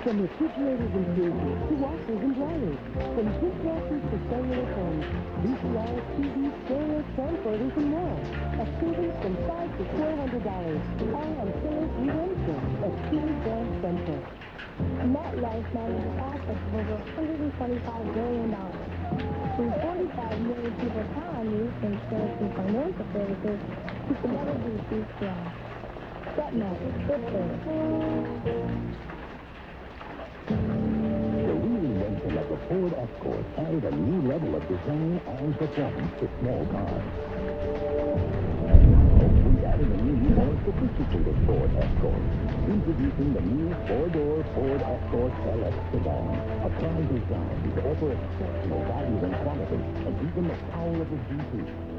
From refrigerators and freezers to washers and dryers, from dishwashers to cellular phones, VCRs, TV, stereo transporters, and more. A savings from five to four hundred dollars, all on fillers and Wednesday at TV Brand Central. MetLife manages assets of over $125 billion. When 45 million people count on you for insurance and financial services, never be too strong. Get Met, good service. The reinvention of the Ford Escort added a new level of design and performance to small cars. We've added a new, more sophisticated Ford Escort. Introducing the new four-door Ford Escort LX sedan. A car designed to offer exceptional value and quality, and even the power of the GT.